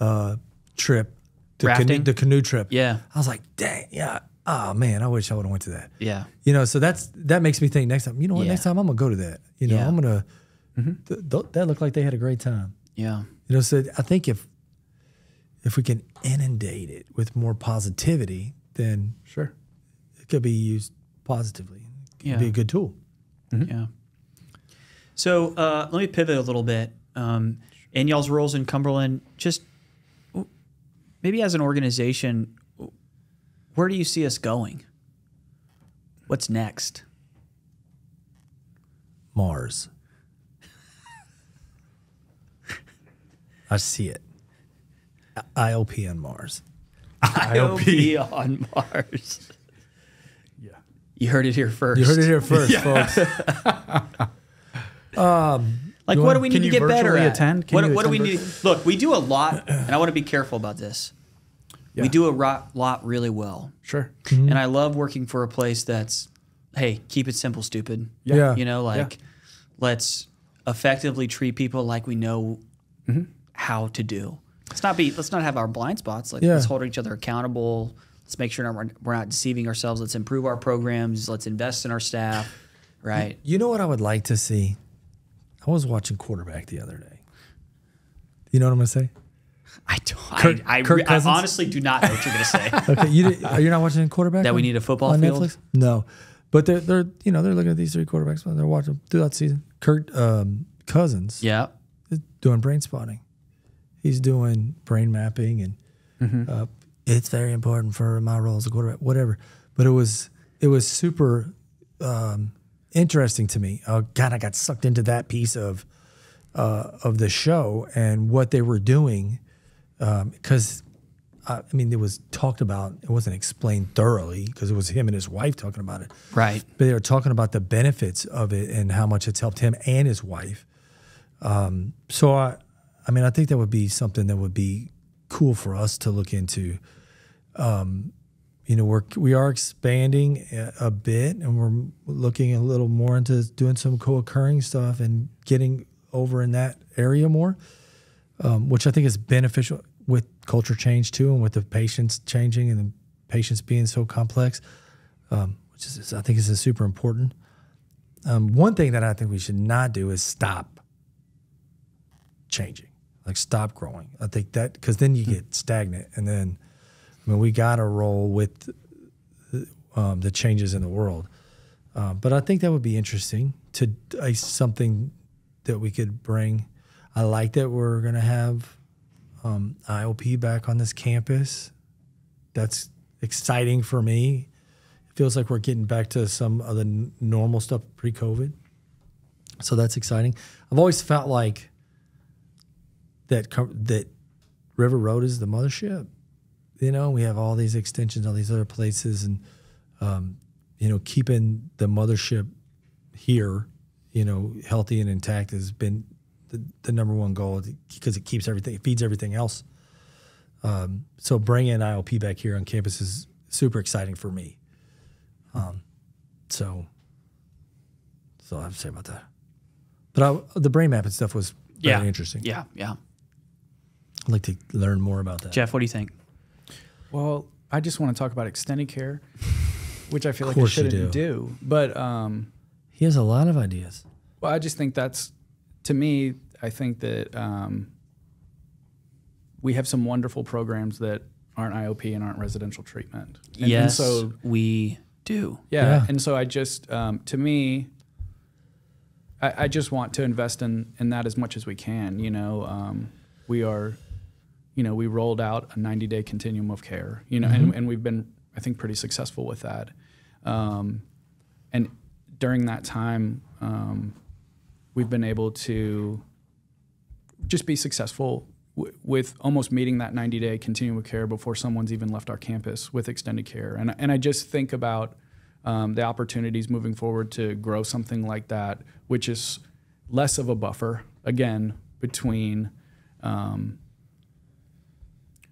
Speaker 2: uh, trip, the canoe, the canoe trip,
Speaker 1: Yeah,
Speaker 2: I was like, dang, yeah. Oh man, I wish I would have went to that.
Speaker 1: yeah,
Speaker 2: You know, so that's that makes me think next time. You know what?
Speaker 1: Yeah.
Speaker 2: Next time I'm gonna go to that. You know,
Speaker 1: Yeah.
Speaker 2: I'm gonna. Th- th- that looked like they had a great time.
Speaker 1: yeah.
Speaker 2: You know, so I think if if we can inundate it with more positivity, then
Speaker 3: Sure.
Speaker 2: it could be used positively. It could
Speaker 1: Yeah.
Speaker 2: be a good tool.
Speaker 1: Yeah. So uh, let me pivot a little bit. Um, in y'all's roles in Cumberland, just maybe as an organization, where do you see us going? What's next?
Speaker 2: Mars. I see it. IOP on Mars.
Speaker 1: IOP on Mars.
Speaker 3: Yeah.
Speaker 1: You heard it here first.
Speaker 2: You heard it here first, folks.
Speaker 1: Like, what do we need to get better at?
Speaker 3: attend? Can
Speaker 1: what what do we need? Look, we do a lot, and I want to be careful about this. We do a lot really well,
Speaker 3: Sure.
Speaker 1: and I love working for a place that's, hey, keep it simple, stupid.
Speaker 2: Yeah.
Speaker 1: You know, like let's effectively treat people like we know
Speaker 3: Mm-hmm.
Speaker 1: how to do. Let's not be. Let's not have our blind spots. Like
Speaker 2: Yeah.
Speaker 1: let's hold each other accountable. Let's make sure we're, we're not deceiving ourselves. Let's improve our programs. Let's invest in our staff. Right.
Speaker 2: You know what I would like to see? I was watching quarterback the other day. You know what I'm gonna say?
Speaker 1: I don't.
Speaker 2: Kirk-
Speaker 1: I, I,
Speaker 2: Kirk
Speaker 1: I honestly do not know what you're going to say.
Speaker 2: Okay, you did, are you not watching quarterback?
Speaker 1: That we need a football
Speaker 2: on
Speaker 1: field?
Speaker 2: Netflix? No, but they're they're you know they're looking at these three quarterbacks and they're watching throughout the season. Kirk um, Cousins
Speaker 1: yeah.
Speaker 2: is doing brain spotting. He's doing brain mapping and
Speaker 1: Mm-hmm.
Speaker 2: uh, it's very important for my role as a quarterback, whatever. But it was it was super um, interesting to me. I kind of got sucked into that piece of uh, of the show and what they were doing because I I mean it was talked about. It wasn't explained thoroughly because it was him and his wife talking about it.
Speaker 1: Right.
Speaker 2: But they were talking about the benefits of it and how much it's helped him and his wife. Um, so I, I mean, I think that would be something that would be cool for us to look into. Um, you know, we're we are expanding a, a bit, and we're looking a little more into doing some co-occurring stuff and getting over in that area more, um, which I think is beneficial with culture change too, and with the patients changing and the patients being so complex um, which is I think is a super important. Um, one thing that I think we should not do is stop changing, like stop growing. I think that because then you get stagnant, and then I mean we got to roll with um, the changes in the world. Uh, but I think that would be interesting to uh, something that we could bring. I like that we're gonna have um, IOP back on this campus. That's exciting for me It feels like we're getting back to some of the normal stuff pre-COVID. So that's exciting. I've always felt like that that River Road is the mothership. You know, we have all these extensions, all these other places, and um, you know, keeping the mothership here, you know, healthy and intact has been the, the number one goal because it keeps everything, it feeds everything else. Um, so bringing IOP back here on campus is super exciting for me. Um, so, so I have to say about that. But I, the brain mapping stuff was very
Speaker 1: Yeah.
Speaker 2: interesting.
Speaker 1: Yeah. Yeah.
Speaker 2: I'd like to learn more about that.
Speaker 1: Jeff, what do you think?
Speaker 3: Well, I just want to talk about extended care, which I feel like I shouldn't
Speaker 2: do.
Speaker 3: do. But um,
Speaker 2: He has a lot of ideas.
Speaker 3: well, I just think that's to me. I think that um, we have some wonderful programs that aren't IOP and aren't residential treatment. And, and
Speaker 1: yes,
Speaker 3: so
Speaker 1: we do.
Speaker 3: yeah,
Speaker 2: Yeah.
Speaker 3: and so I just um, to me, I, I just want to invest in in that as much as we can. You know, um, we are, you know, we rolled out a 90 day continuum of care, you know, and, and we've been, I think, pretty successful with that. Um, and during that time, um, we've been able to just be successful w- with almost meeting that 90 day continuum of care before someone's even left our campus with extended care. And, and I just think about um, the opportunities moving forward to grow something like that, which is less of a buffer, again, between um,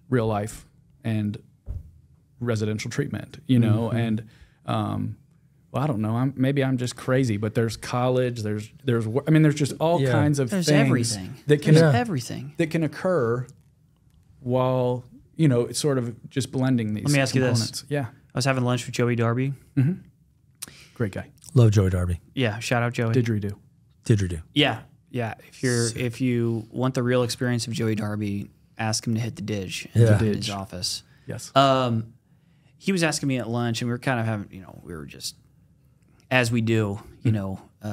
Speaker 3: real life and residential treatment, you know, and um, well, I don't know. I'm, maybe I'm just crazy, but there's college. There's there's I mean, there's just all
Speaker 2: Yeah.
Speaker 3: kinds of
Speaker 1: There's
Speaker 3: things
Speaker 1: everything.
Speaker 3: that can
Speaker 1: There's
Speaker 2: Yeah.
Speaker 1: everything.
Speaker 3: that can occur while you know it's sort of just blending these.
Speaker 1: Let me ask you this.
Speaker 3: components. Yeah,
Speaker 1: I was having lunch with Joey Darby.
Speaker 3: great guy.
Speaker 2: Love Joey Darby.
Speaker 1: Yeah, shout out Joey.
Speaker 3: Didgeridoo.
Speaker 2: Didgeridoo.
Speaker 1: Yeah, yeah. If you're if you want the real experience of Joey Darby, ask him to hit the didge in
Speaker 2: Yeah.
Speaker 1: his
Speaker 3: Didge.
Speaker 1: office.
Speaker 3: Yes.
Speaker 1: Um, he was asking me at lunch, and we were kind of having, you know, we were just, as we do, you know, uh,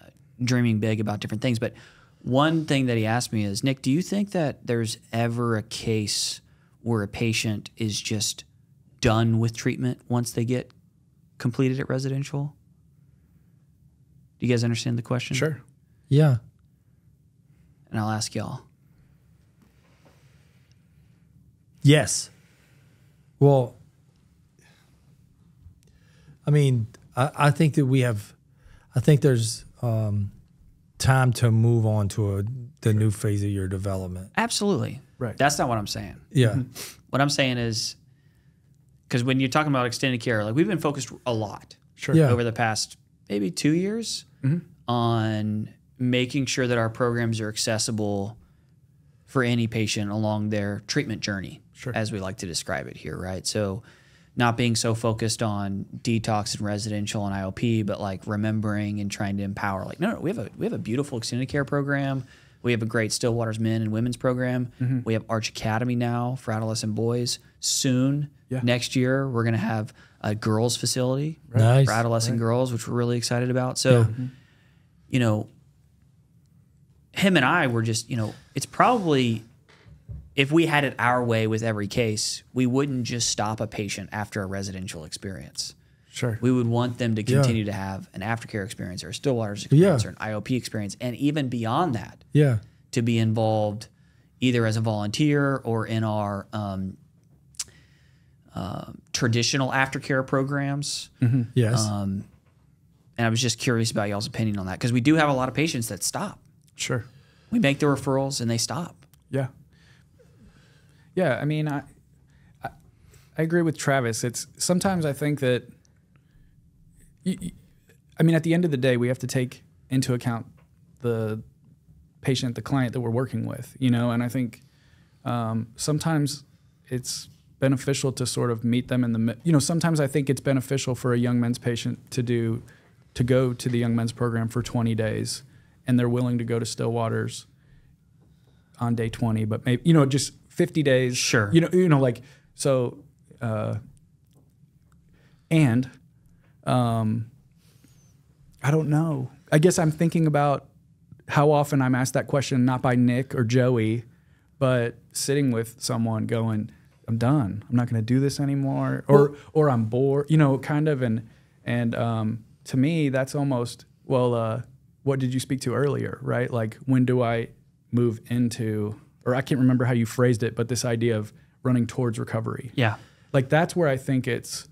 Speaker 1: uh, dreaming big about different things. But one thing that he asked me is, Nick, do you think that there's ever a case where a patient is just done with treatment once they get completed at residential? Do you guys understand the question?
Speaker 3: sure.
Speaker 2: Yeah.
Speaker 1: And I'll ask y'all.
Speaker 2: Yes. Well, I mean, I, I think that we have, I think there's um, time to move on to a, the new phase of your development.
Speaker 1: Absolutely.
Speaker 3: Right.
Speaker 1: That's not what I'm saying.
Speaker 2: Yeah.
Speaker 1: What I'm saying is, because when you're talking about extended care, like we've been focused a lot
Speaker 3: Sure.
Speaker 2: Yeah.
Speaker 1: over the past maybe two years on making sure that our programs are accessible for any patient along their treatment journey,
Speaker 3: Sure.
Speaker 1: as we like to describe it here, right? So, not being so focused on detox and residential and IOP, but like remembering and trying to empower. Like, no, no, we have a we have a beautiful extended care program. We have a great Stillwater's men and women's program.
Speaker 3: Mm-hmm.
Speaker 1: We have Arch Academy now for adolescent boys. Soon,
Speaker 3: Yeah.
Speaker 1: next year, we're going to have a girls facility
Speaker 2: Nice.
Speaker 1: for adolescent girls, which we're really excited about. So, you know, him and I were just, you know, it's probably if we had it our way with every case, we wouldn't just stop a patient after a residential experience.
Speaker 3: Sure.
Speaker 1: We would want them to continue to have an aftercare experience or a Stillwater's
Speaker 2: Yeah.
Speaker 1: experience or an IOP experience, and even beyond that,
Speaker 2: Yeah.
Speaker 1: to be involved either as a volunteer or in our um, uh, traditional aftercare programs.
Speaker 2: Yes.
Speaker 1: Um, and I was just curious about y'all's opinion on that because we do have a lot of patients that stop.
Speaker 3: Sure.
Speaker 1: We make the referrals and they stop.
Speaker 3: Yeah. Yeah, I mean, I, I, I agree with Travis. It's sometimes I think that, I mean, at the end of the day, we have to take into account the patient, the client that we're working with, you know, and I think um, sometimes it's beneficial to sort of meet them in the, you know, sometimes I think it's beneficial for a young men's patient to do, to go to the young men's program for 20 days and they're willing to go to Stillwaters on day 20 but maybe you know just 50 days.
Speaker 1: Sure.
Speaker 3: you know you know like so uh and um i don't know. I guess i'm thinking about how often i'm asked that question not by nick or joey but sitting with someone going i'm done. I'm not going to do this anymore or or i'm bored you know kind of and and um to me that's almost well uh what did you speak to earlier right? Like when do i move into or i can't remember how you phrased it but this idea of running towards recovery
Speaker 1: Yeah.
Speaker 3: like that's where I think it's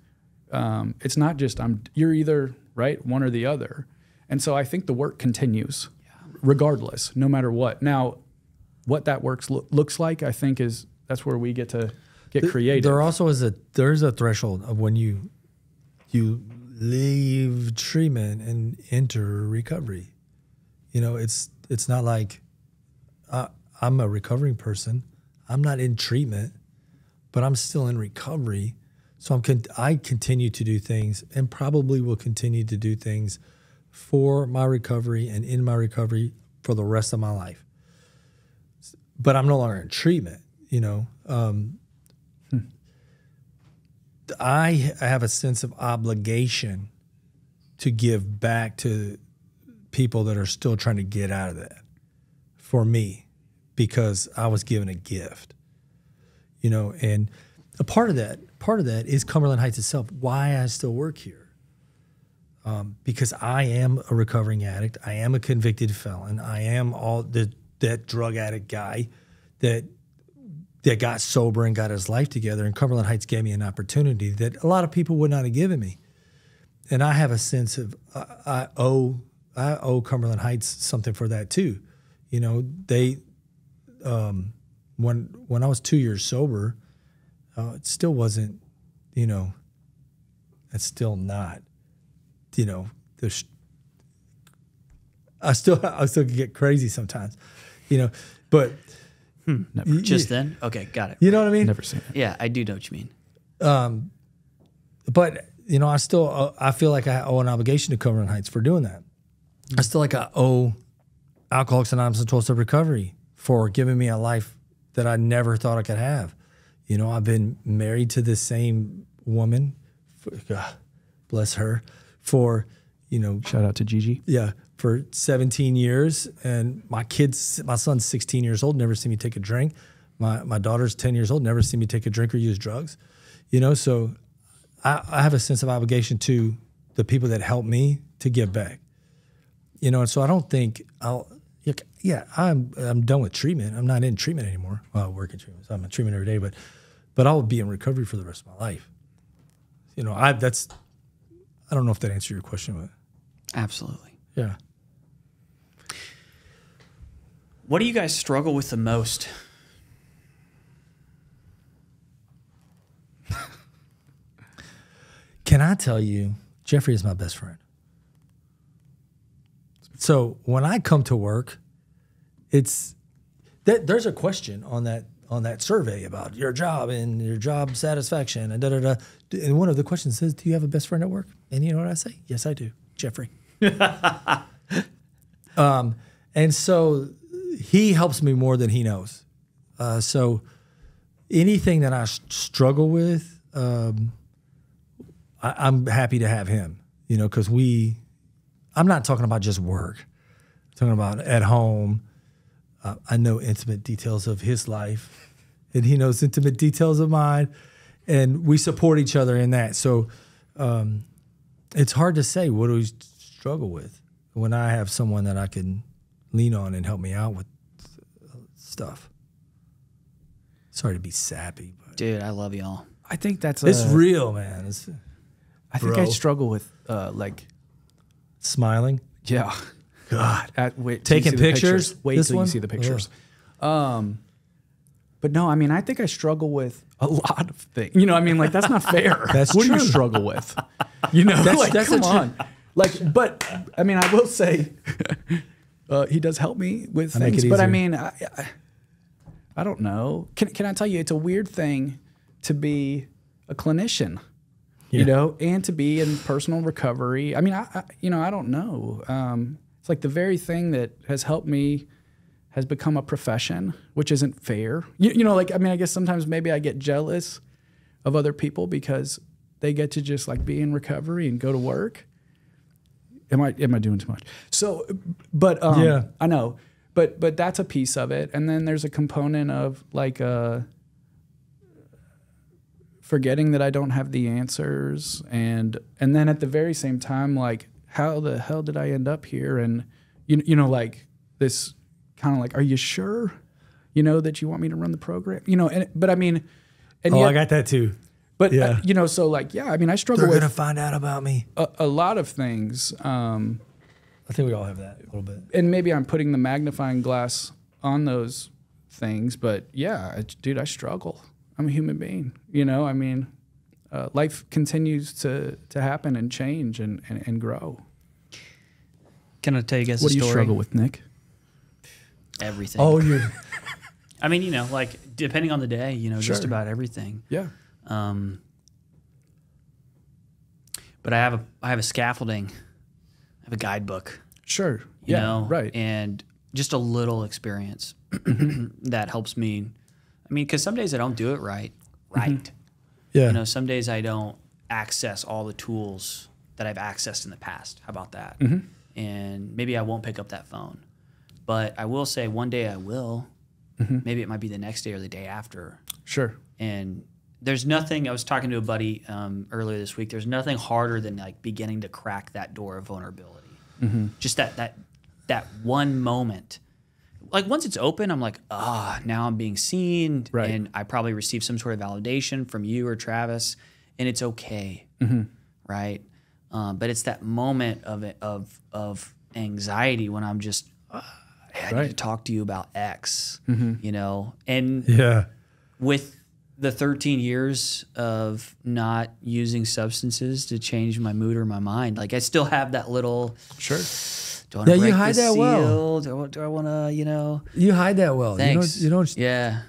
Speaker 3: um, it's not just I'm you're either right one or the other, and so I think the work continues regardless, no matter what. Now, what that works lo- looks like, I think is that's where we get to get creative.
Speaker 2: There also is a there's a threshold of when you you leave treatment and enter recovery. You know, it's it's not like I'm a recovering person. I'm not in treatment, but I'm still in recovery. So I'm con- I continue to do things and probably will continue to do things for my recovery and in my recovery for the rest of my life. But I'm no longer in treatment. You know, um, I have a sense of obligation to give back to people that are still trying to get out of that for me because I was given a gift. you know, and a part of that, part of that is Cumberland Heights itself. Why I still work here, um, because I am a recovering addict. I am a convicted felon. I am all the that drug addict guy that that got sober and got his life together. And Cumberland Heights gave me an opportunity that a lot of people would not have given me. And I have a sense of I owe I owe Cumberland Heights something for that too. You know, they um, when when I was two years sober, uh, it still wasn't. You know, it's still not. You know, there's. I still I still get crazy sometimes, you know, but
Speaker 3: Never,
Speaker 1: Just then? Okay, got it.
Speaker 2: you know what I mean.
Speaker 3: never seen it.
Speaker 1: Yeah, I do know what you mean.
Speaker 2: Um, but you know, I still uh, I feel like I owe an obligation to Cumberland Heights for doing that. I still like I owe Alcoholics Anonymous and 12 Step Recovery for giving me a life that I never thought I could have. You know, I've been married to the same woman, for, God, uh, bless her, for you know
Speaker 3: Shout out to Gigi.
Speaker 2: yeah, for 17 years. And my kids, my son's 16 years old, never seen me take a drink. My, my daughter's 10 years old, never seen me take a drink or use drugs. You know, so I, I have a sense of obligation to the people that helped me to give back. You know, and so I don't think I'll, yeah, yeah, I'm, I'm done with treatment. I'm not in treatment anymore. Well, I work in treatment, so I'm in treatment every day, but, but I'll be in recovery for the rest of my life. You know, I, that's, I don't know if that answers your question, but
Speaker 1: Absolutely.
Speaker 2: yeah.
Speaker 1: What do you guys struggle with the most?
Speaker 2: Can I tell you, Jeffrey is my best friend. So when I come to work, it's that there's a question on that on that survey about your job and your job satisfaction and da da da. And one of the questions says, "Do you have a best friend at work?" And you know what I say? Yes, I do, Jeffrey. um, and so he helps me more than he knows. Uh, so anything that I struggle with, um, I, I'm happy to have him, you know, because we, I'm not talking about just work, I'm talking about at home. Uh, I know intimate details of his life, and he knows intimate details of mine, and we support each other in that. So um, it's hard to say what do we struggle with when I have someone that I can lean on and help me out with uh, stuff. Sorry to be sappy, but
Speaker 1: Dude, I love y'all.
Speaker 3: I think that's
Speaker 2: it's
Speaker 3: uh,
Speaker 2: real, man. It's
Speaker 3: I think I struggle with uh, like
Speaker 2: smiling.
Speaker 3: yeah.
Speaker 2: God.
Speaker 3: At, wait,
Speaker 2: Taking
Speaker 3: the
Speaker 2: pictures?
Speaker 3: Wait
Speaker 2: This
Speaker 3: till
Speaker 2: one?
Speaker 3: you see the pictures. Um, but no, I mean, I think I struggle with a lot of things. You know, I mean, like that's not fair.
Speaker 2: That's
Speaker 3: what do you struggle with? You know,
Speaker 2: That's-
Speaker 3: like
Speaker 2: that's
Speaker 3: come on. Like, but I mean, I will say, uh, he does help me with
Speaker 2: I
Speaker 3: things. But I mean, I, I, I don't know. Can can I tell you? It's a weird thing to be a clinician
Speaker 2: Yeah.
Speaker 3: you know, and to be in personal recovery. I mean, I, I you know, I don't know. Um, it's like the very thing that has helped me has become a profession, which isn't fair. You, you know, like I mean, I guess sometimes maybe I get jealous of other people because they get to just like be in recovery and go to work. Am I am I doing too much? So, but um,
Speaker 2: Yeah.
Speaker 3: I know, but but that's a piece of it, and then there's a component of like uh, forgetting that I don't have the answers, and and then at the very same time, like how the hell did I end up here? And you you know like this kind of like, are you sure? You know that you want me to run the program? You know, and but I mean, and
Speaker 2: Oh,
Speaker 3: yet,
Speaker 2: I got that too.
Speaker 3: but uh,
Speaker 2: yeah.
Speaker 3: you know, so like yeah, I mean, I struggle
Speaker 2: They're
Speaker 3: with
Speaker 2: gonna find out about me.
Speaker 3: a, a lot of things. Um,
Speaker 2: I think we all have that a little bit.
Speaker 3: and maybe I'm putting the magnifying glass on those things, but yeah, I, dude, I struggle. I'm a human being, you know. I mean, uh, life continues to to happen and change and and, and grow.
Speaker 1: Can I tell you guys
Speaker 3: What
Speaker 1: a
Speaker 3: do you struggle with, Nick?
Speaker 1: Everything.
Speaker 2: Oh, you.
Speaker 1: I mean, you know, like depending on the day, you know, just about everything.
Speaker 3: Yeah,
Speaker 1: Um, but I have a I have a scaffolding, I have a guidebook,
Speaker 3: sure.
Speaker 1: you
Speaker 3: yeah,
Speaker 1: know,
Speaker 3: right.
Speaker 1: and just a little experience that helps me. I mean, because some days I don't do it right, mm-hmm. right.
Speaker 2: Yeah.
Speaker 1: You know, some days I don't access all the tools that I've accessed in the past. How about that? Mm-hmm. And maybe I won't pick up that phone, but I will say one day I will. Mm-hmm. Maybe it might be the next day or the day after.
Speaker 3: Sure.
Speaker 1: and there's nothing. I was talking to a buddy um, earlier this week. There's nothing harder than like beginning to crack that door of vulnerability. Just that that that one moment. Like once it's open, I'm like, ah, now I'm being seen,
Speaker 3: Right.
Speaker 1: and I probably receive some sort of validation from you or Travis, and it's okay, right? Um, but it's that moment of of of anxiety when I'm just, "Ah, hey, I need to talk to you about X, you know, and
Speaker 2: Yeah.
Speaker 1: with the 13 years of not using substances to change my mood or my mind, like I still have that little.
Speaker 3: Sure.
Speaker 1: Do I want
Speaker 2: Yeah,
Speaker 1: to
Speaker 2: you
Speaker 1: break
Speaker 2: hide
Speaker 1: the
Speaker 2: that well.
Speaker 1: Do I, want- do I want to, you know?
Speaker 2: You hide that well.
Speaker 1: Thanks.
Speaker 2: You don't. You don't.
Speaker 1: yeah,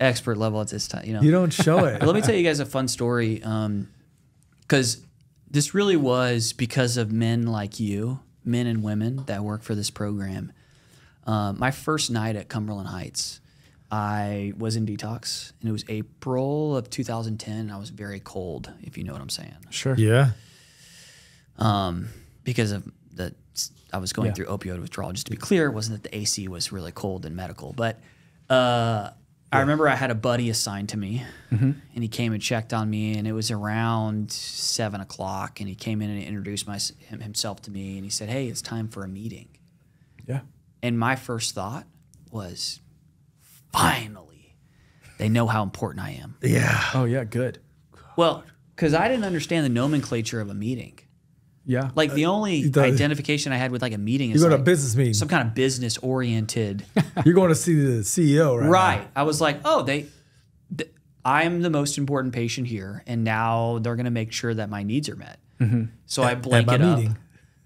Speaker 1: expert level at this time. You know.
Speaker 2: You don't show it.
Speaker 1: Let me tell you guys a fun story. Because this really was because of men like you, men and women that work for this program. Um, my first night at Cumberland Heights, I was in detox, and it was April of 2010. And I was very cold, if you know what I'm saying,
Speaker 3: Sure.
Speaker 2: yeah.
Speaker 1: um, because of the I was going
Speaker 3: Yeah.
Speaker 1: through opioid withdrawal. Just to be clear, it wasn't that the AC was really cold and medical, but uh, I remember I had a buddy assigned to me, and he came and checked on me, and it was around seven o'clock, and he came in and introduced my, him, himself to me, and he said, "Hey, it's time for a meeting."
Speaker 3: Yeah.
Speaker 1: And my first thought was, finally, they know how important I am.
Speaker 2: Yeah.
Speaker 3: Oh yeah. Good.
Speaker 1: Well, because I didn't understand the nomenclature of a meeting.
Speaker 3: Yeah.
Speaker 1: Like the uh, only
Speaker 2: the-
Speaker 1: identification I had with like a meeting
Speaker 2: You
Speaker 1: is
Speaker 2: go to a business meeting.
Speaker 1: some kind of business oriented.
Speaker 2: You're going to see the CEO, right?
Speaker 1: right. I was like, oh, they, th- I'm the most important patient here, and now they're going to make sure that my needs are met. Mm-hmm. So I blank it up,
Speaker 2: meeting.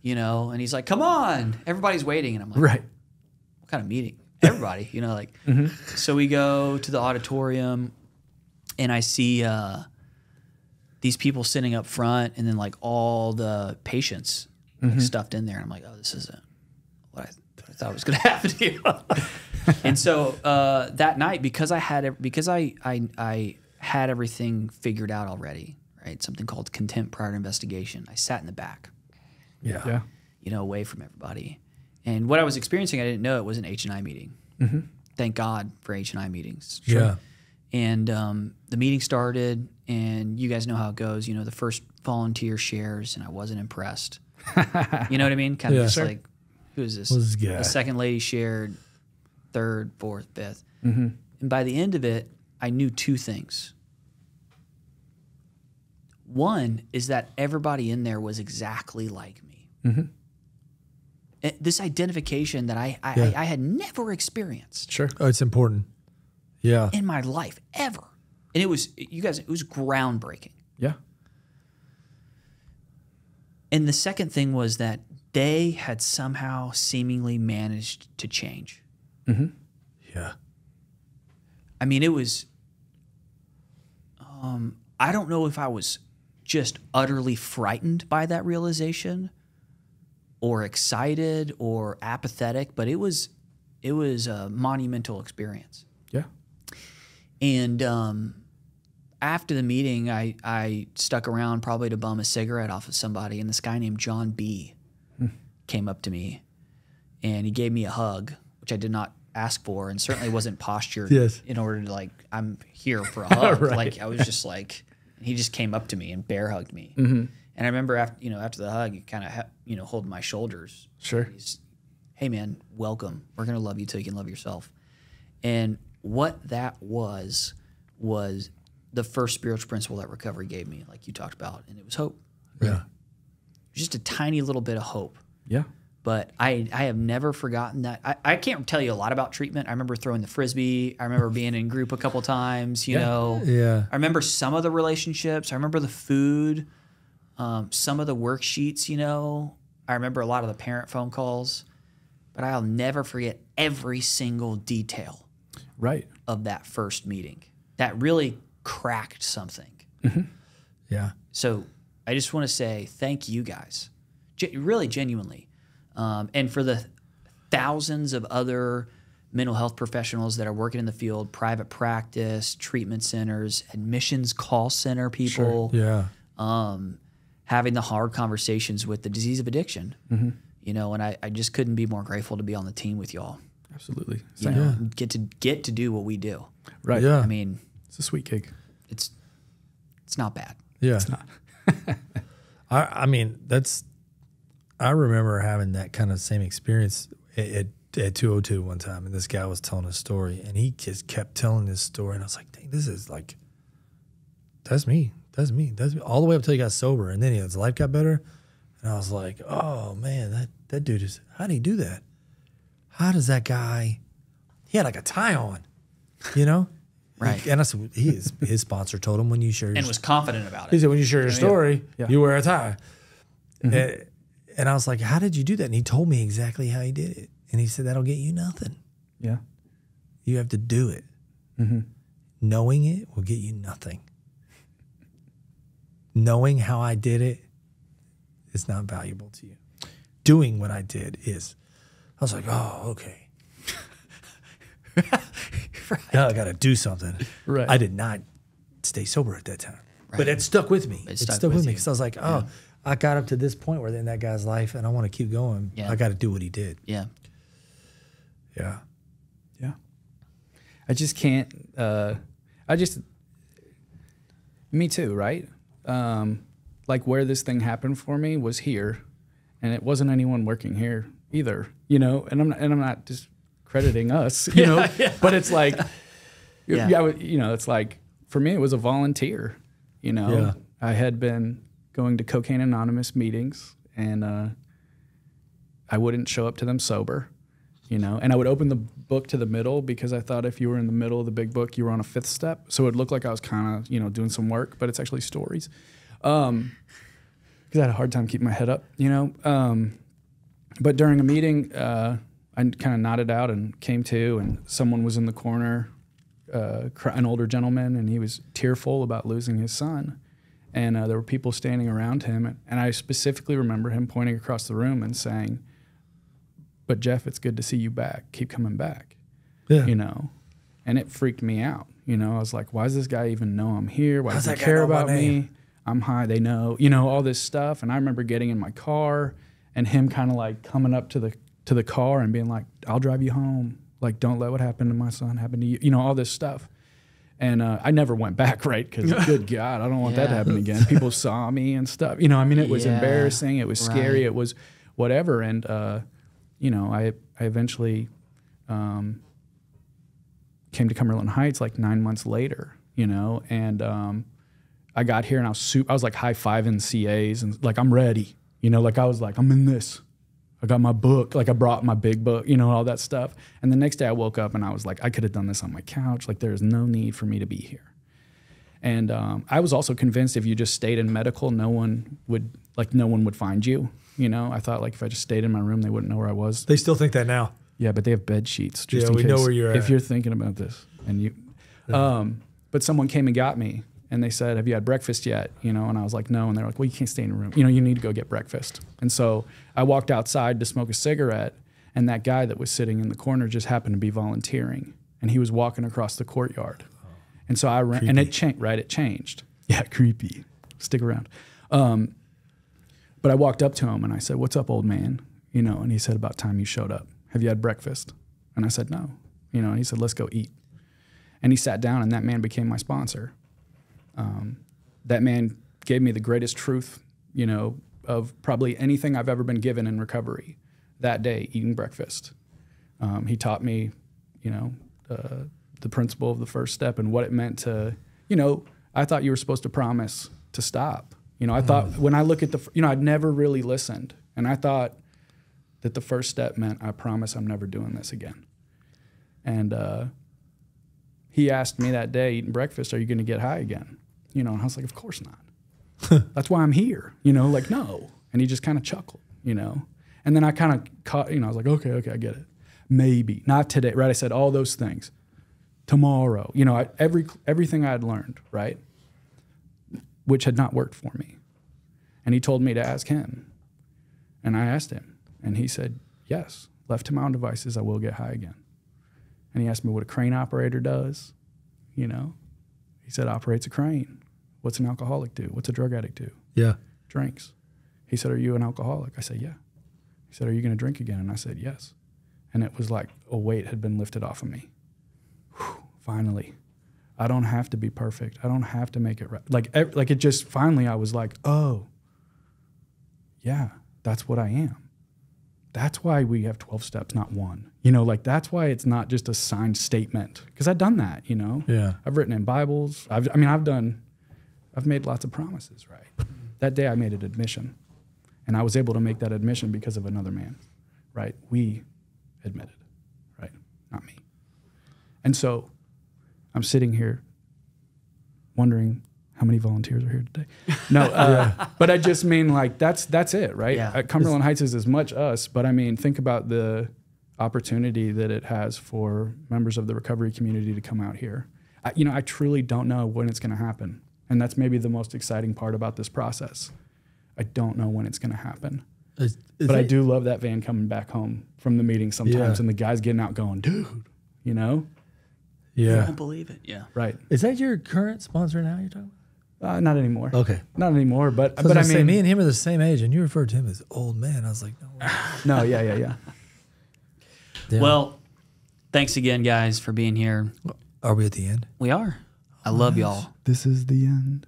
Speaker 1: you know. And he's like, come on, everybody's waiting, and I'm like,
Speaker 3: right.
Speaker 1: what kind of meeting? Everybody, you know, like. Mm-hmm. So we go to the auditorium, and I see uh, these people sitting up front, and then like all the patients like, stuffed in there. And I'm like, oh, this isn't what I, what I thought was going to happen to you. and so uh, that night, because I had because I, I I had everything figured out already, right? Something called contempt prior to investigation. I sat in the back
Speaker 2: Yeah.
Speaker 3: Yeah.
Speaker 1: you know, away from everybody. And what I was experiencing, I didn't know it was an H and I meeting. Thank God for H and I meetings.
Speaker 2: Yeah.
Speaker 1: And um, the meeting started, and you guys know how it goes. You know, the first volunteer shares, and I wasn't impressed. you know what I mean? Kind of
Speaker 2: Yeah.
Speaker 1: just
Speaker 2: Sure.
Speaker 1: like, who is this?
Speaker 2: This guy?
Speaker 1: The second lady shared, third, fourth, 5th And by the end of it, I knew two things. One is that everybody in there was exactly like me. Eh, This identification that I I,
Speaker 2: Yeah.
Speaker 1: I I had never experienced
Speaker 3: Sure.
Speaker 2: Oh, it's important. Yeah.
Speaker 1: in my life ever, and it was you guys. It was groundbreaking.
Speaker 3: Yeah.
Speaker 1: And the second thing was that they had somehow seemingly managed to change. Mm-hmm.
Speaker 2: Yeah.
Speaker 1: I mean, it was. Um, I don't know if I was just utterly frightened by that realization, or excited, or apathetic, but it was, it was a monumental experience.
Speaker 3: Yeah.
Speaker 1: And um, after the meeting, I, I stuck around probably to bum a cigarette off of somebody, and this guy named John B hmm. came up to me, and he gave me a hug, which I did not ask for, and certainly wasn't postured
Speaker 2: Yes.
Speaker 1: in order to like I'm here for a hug.
Speaker 3: Right.
Speaker 1: Like I was just like, he just came up to me and bear hugged me, mm-hmm. and I remember after you know after the hug, he kind of ha- you know holding my shoulders,
Speaker 3: Sure.
Speaker 1: He's, hey man, welcome. We're gonna love you till you can love yourself. And what that was was the first spiritual principle that recovery gave me, like you talked about, and it was hope.
Speaker 2: Yeah.
Speaker 1: Just a tiny little bit of hope.
Speaker 3: Yeah.
Speaker 1: But I, I have never forgotten that. I, I can't tell you a lot about treatment. I remember throwing the frisbee. I remember being in group a couple times. You
Speaker 3: Yeah.
Speaker 1: know,
Speaker 2: Yeah.
Speaker 1: I remember some of the relationships. I remember the food, um, some of the worksheets, you know. I remember a lot of the parent phone calls, but I'll never forget every single detail
Speaker 3: Right.
Speaker 1: of that first meeting. That really cracked something.
Speaker 2: Yeah.
Speaker 1: So I just want to say thank you guys, really genuinely, um, and for the thousands of other mental health professionals that are working in the field, private practice, treatment centers, admissions call center people,
Speaker 2: Yeah.
Speaker 1: um, having the hard conversations with the disease of addiction. You know, and I, I just couldn't be more grateful to be on the team with y'all.
Speaker 3: Absolutely.
Speaker 1: You know, and get to get to do what we do.
Speaker 3: Right.
Speaker 2: Yeah.
Speaker 1: I mean,
Speaker 3: It's a sweet gig.
Speaker 1: it's it's not bad.
Speaker 2: Yeah. It's not. I I mean, that's I remember having that kind of same experience at, at, at 202 one time, and this guy was telling a story, and he just kept telling this story, and I was like, dang, this is like, that's me, that's me, that's me, all the way up till he got sober, and then his life got better, and I was like, oh man, that that dude is, how did he do that? How does that guy? He had like a tie on, you know.
Speaker 1: Right.
Speaker 2: And I said, he is, his sponsor told him when you share your
Speaker 1: And was confident about it.
Speaker 2: he said, when you share your story,
Speaker 3: Yeah.
Speaker 2: you wear a tie. Mm-hmm. And, and I was like, how did you do that? And he told me exactly how he did it. And he said, that'll get you nothing.
Speaker 3: Yeah.
Speaker 2: You have to do it. Mm-hmm. Knowing it will get you nothing. Knowing how I did it is not valuable to you. Doing what I did is. I was like, oh, okay. Now I got to do something.
Speaker 3: Right.
Speaker 2: I did not stay sober at that time, but it stuck with me. It,
Speaker 1: stuck
Speaker 2: stuck,
Speaker 1: with
Speaker 2: with me because I was like, oh, I got up to this point where in that guy's life, and I want to keep going.
Speaker 1: Yeah.
Speaker 2: I got to do what he did.
Speaker 1: Yeah.
Speaker 2: Yeah.
Speaker 3: Yeah. I just can't. Uh, I just. Me too, right? Um, like where this thing happened for me was here, and it wasn't anyone working here either. You know, and I'm not, and I'm not just crediting us. You know, but it's like,
Speaker 1: Yeah.
Speaker 3: yeah, you know, it's like for me it was a volunteer. You know,
Speaker 2: Yeah.
Speaker 3: I had been going to Cocaine Anonymous meetings, and uh, I wouldn't show up to them sober you know and i would open the book to the middle because i thought if you were in the middle of the big book you were on a fifth step so it looked like i was kind of you know doing some work but it's actually stories um because i had a hard time keeping my head up you know um but during a meeting uh i kind of nodded out and came to and someone was in the corner uh, an older gentleman and he was tearful about losing his son and uh, there were people standing around him and, and i specifically remember him pointing across the room and saying but Jeff, it's good to see you back. Keep coming back,
Speaker 2: Yeah.
Speaker 3: you know. And it freaked me out. You know, I was like, why does this guy even know I'm here? Why does he care about me? I'm high. They know, you know, all this stuff. And I remember getting in my car and him kind of like coming up to the to the car and being like, I'll drive you home. Like, don't let what happened to my son happen to you. You know, all this stuff. And uh, I never went back, right? Because good God, I don't want that to happen again. People saw me and stuff. You know, I mean, it was
Speaker 1: Yeah,
Speaker 3: embarrassing. It was scary.
Speaker 1: right.
Speaker 3: It was whatever. And uh, you know, I I eventually um, came to Cumberland Heights like nine months later. You know, and um, I got here and I was super, I was like high fiving CAs and like I'm ready. You know, like I was like I'm in this. I got my book, like I brought my big book, you know, all that stuff. And the next day I woke up and I was like, I could have done this on my couch. Like there is no need for me to be here. And um, I was also convinced if you just stayed in medical, no one would like no one would find you. You know, I thought like if I just stayed in my room, they wouldn't know where I was.
Speaker 2: They still think that now.
Speaker 3: Yeah, but they have bed sheets just
Speaker 2: Yeah,
Speaker 3: in
Speaker 2: we
Speaker 3: case
Speaker 2: know where you're
Speaker 3: if
Speaker 2: at.
Speaker 3: you're thinking about this. And you, um, but someone came and got me, and they said, "Have you had breakfast yet?" You know, and I was like, "No." And they're like, "Well, you can't stay in your room. You know, you need to go get breakfast." And so I walked outside to smoke a cigarette, and that guy that was sitting in the corner just happened to be volunteering, and he was walking across the courtyard. And so I ran, and it changed. Right, it changed. Yeah, creepy. Stick around. Um, but I walked up to him and I said, "What's up, old man?" You know, and he said, "About time you showed up. Have you had breakfast?" And I said, "No." You know, and he said, "Let's go eat." And he sat down, and that man became my sponsor. Um, that man gave me the greatest truth, you know, of probably anything I've ever been given in recovery. That day, eating breakfast, um, he taught me, you know, uh, the principle of the first step and what it meant to, you know, I thought you were supposed to promise to stop. You know, I thought when I look at the, you know, I'd never really listened, and I thought that the first step meant I promise I'm never doing this again. And uh, he asked me that day eating breakfast, "Are you going to get high again?" You know, and I was like, "Of course not. That's why I'm here." You know, like no. And he just kind of chuckled. You know, and then I kind of caught. You know, I was like, "Okay, okay, I get it. Maybe not today." Right? I said all those things. Tomorrow, you know, I, every everything I had learned, right, which had not worked for me, and he told me to ask him, and I asked him, and he said, "Yes, left to my own devices, I will get high again." And he asked me what a crane operator does. You know, he said operates a crane. What's an alcoholic do? What's a drug addict do?
Speaker 2: Yeah.
Speaker 3: Drinks. He said, "Are you an alcoholic?" I said, "Yeah." He said, "Are you going to drink again?" And I said, "Yes." And it was like a weight had been lifted off of me. Whew, finally, I don't have to be perfect. I don't have to make it right. Like, like it just finally, I was like, oh, yeah, that's what I am. That's why we have 12 steps, not one. You know, like that's why it's not just a signed statement. Because I've done that, you know?
Speaker 2: Yeah.
Speaker 3: I've written in Bibles. I've, I mean, I've done, I've made lots of promises, right? That day I made an admission. And I was able to make that admission because of another man, right? We admitted, right? Not me. And so I'm sitting here wondering how many volunteers are here today. No, uh, but I just mean like that's that's it, right?
Speaker 1: Yeah.
Speaker 3: Uh, Cumberland Heights is as much us, but I mean think about the opportunity that it has for members of the recovery community to come out here. I, you know, I truly don't know when it's going to happen, and that's maybe the most exciting part about this process. I don't know when it's going to happen.
Speaker 2: Is, is
Speaker 3: But I do love that van coming back home from the meeting sometimes
Speaker 2: Yeah.
Speaker 3: and the guys getting out going, dude, you know? Yeah.
Speaker 1: I
Speaker 2: Yeah.
Speaker 1: don't believe it. Yeah.
Speaker 3: Right.
Speaker 2: Is that your current sponsor now? You're talking.
Speaker 3: Uh, not anymore.
Speaker 2: Okay.
Speaker 3: Not anymore, but,
Speaker 2: But
Speaker 3: but I
Speaker 2: say,
Speaker 3: mean,
Speaker 2: me and him are the same age, and you referred to him as old man. I was like, no.
Speaker 3: no, yeah, yeah, yeah.
Speaker 2: Yeah.
Speaker 1: Well, thanks again, guys, for being here.
Speaker 2: are we at the end?
Speaker 1: We are. I love y'all.
Speaker 3: This is the end.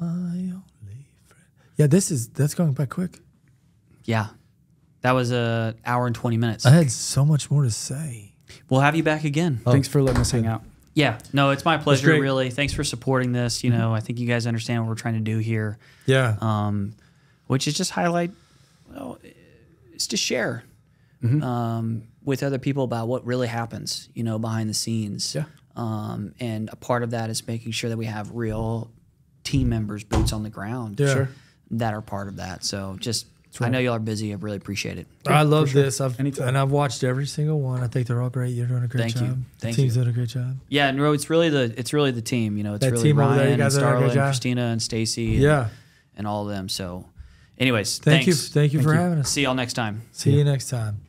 Speaker 2: My only friend. Yeah, this is that's going by quick.
Speaker 1: Yeah. That was a hour and 20 minutes.
Speaker 2: I had so much more to say.
Speaker 1: We'll have you back again.
Speaker 2: Oh.
Speaker 3: Thanks for letting us hang out.
Speaker 1: Yeah. No, it's my pleasure,
Speaker 2: great.
Speaker 1: really. Thanks for supporting this. You know, I think you guys understand what we're trying to do here,
Speaker 2: Yeah.
Speaker 1: um, which is just highlight, well, it's to share um, with other people about what really happens, you know, behind the scenes.
Speaker 3: Yeah.
Speaker 1: Um, and a part of that is making sure that we have real team members, boots on the ground,
Speaker 2: Yeah.
Speaker 3: Sure.
Speaker 1: that are part of that. So just, I know y'all are busy. I really appreciate it.
Speaker 2: I love this. I've
Speaker 3: Anytime.
Speaker 2: and I've watched every single one. I think they're all great. You're doing a great
Speaker 1: Thank
Speaker 2: job.
Speaker 1: you.
Speaker 2: The team's
Speaker 1: you.
Speaker 2: doing a great job.
Speaker 1: Yeah, no, it's really the it's really the team. You know, it's
Speaker 2: That
Speaker 1: really
Speaker 2: team over there, you
Speaker 1: Ryan and
Speaker 2: guys are doing a
Speaker 1: Starla and. Christina and Stacy. and-
Speaker 2: Yeah.
Speaker 1: and all of them. So, anyways,
Speaker 2: Thank you. Thank you for
Speaker 3: you.
Speaker 2: having us.
Speaker 1: See y'all next time.
Speaker 2: See you next time.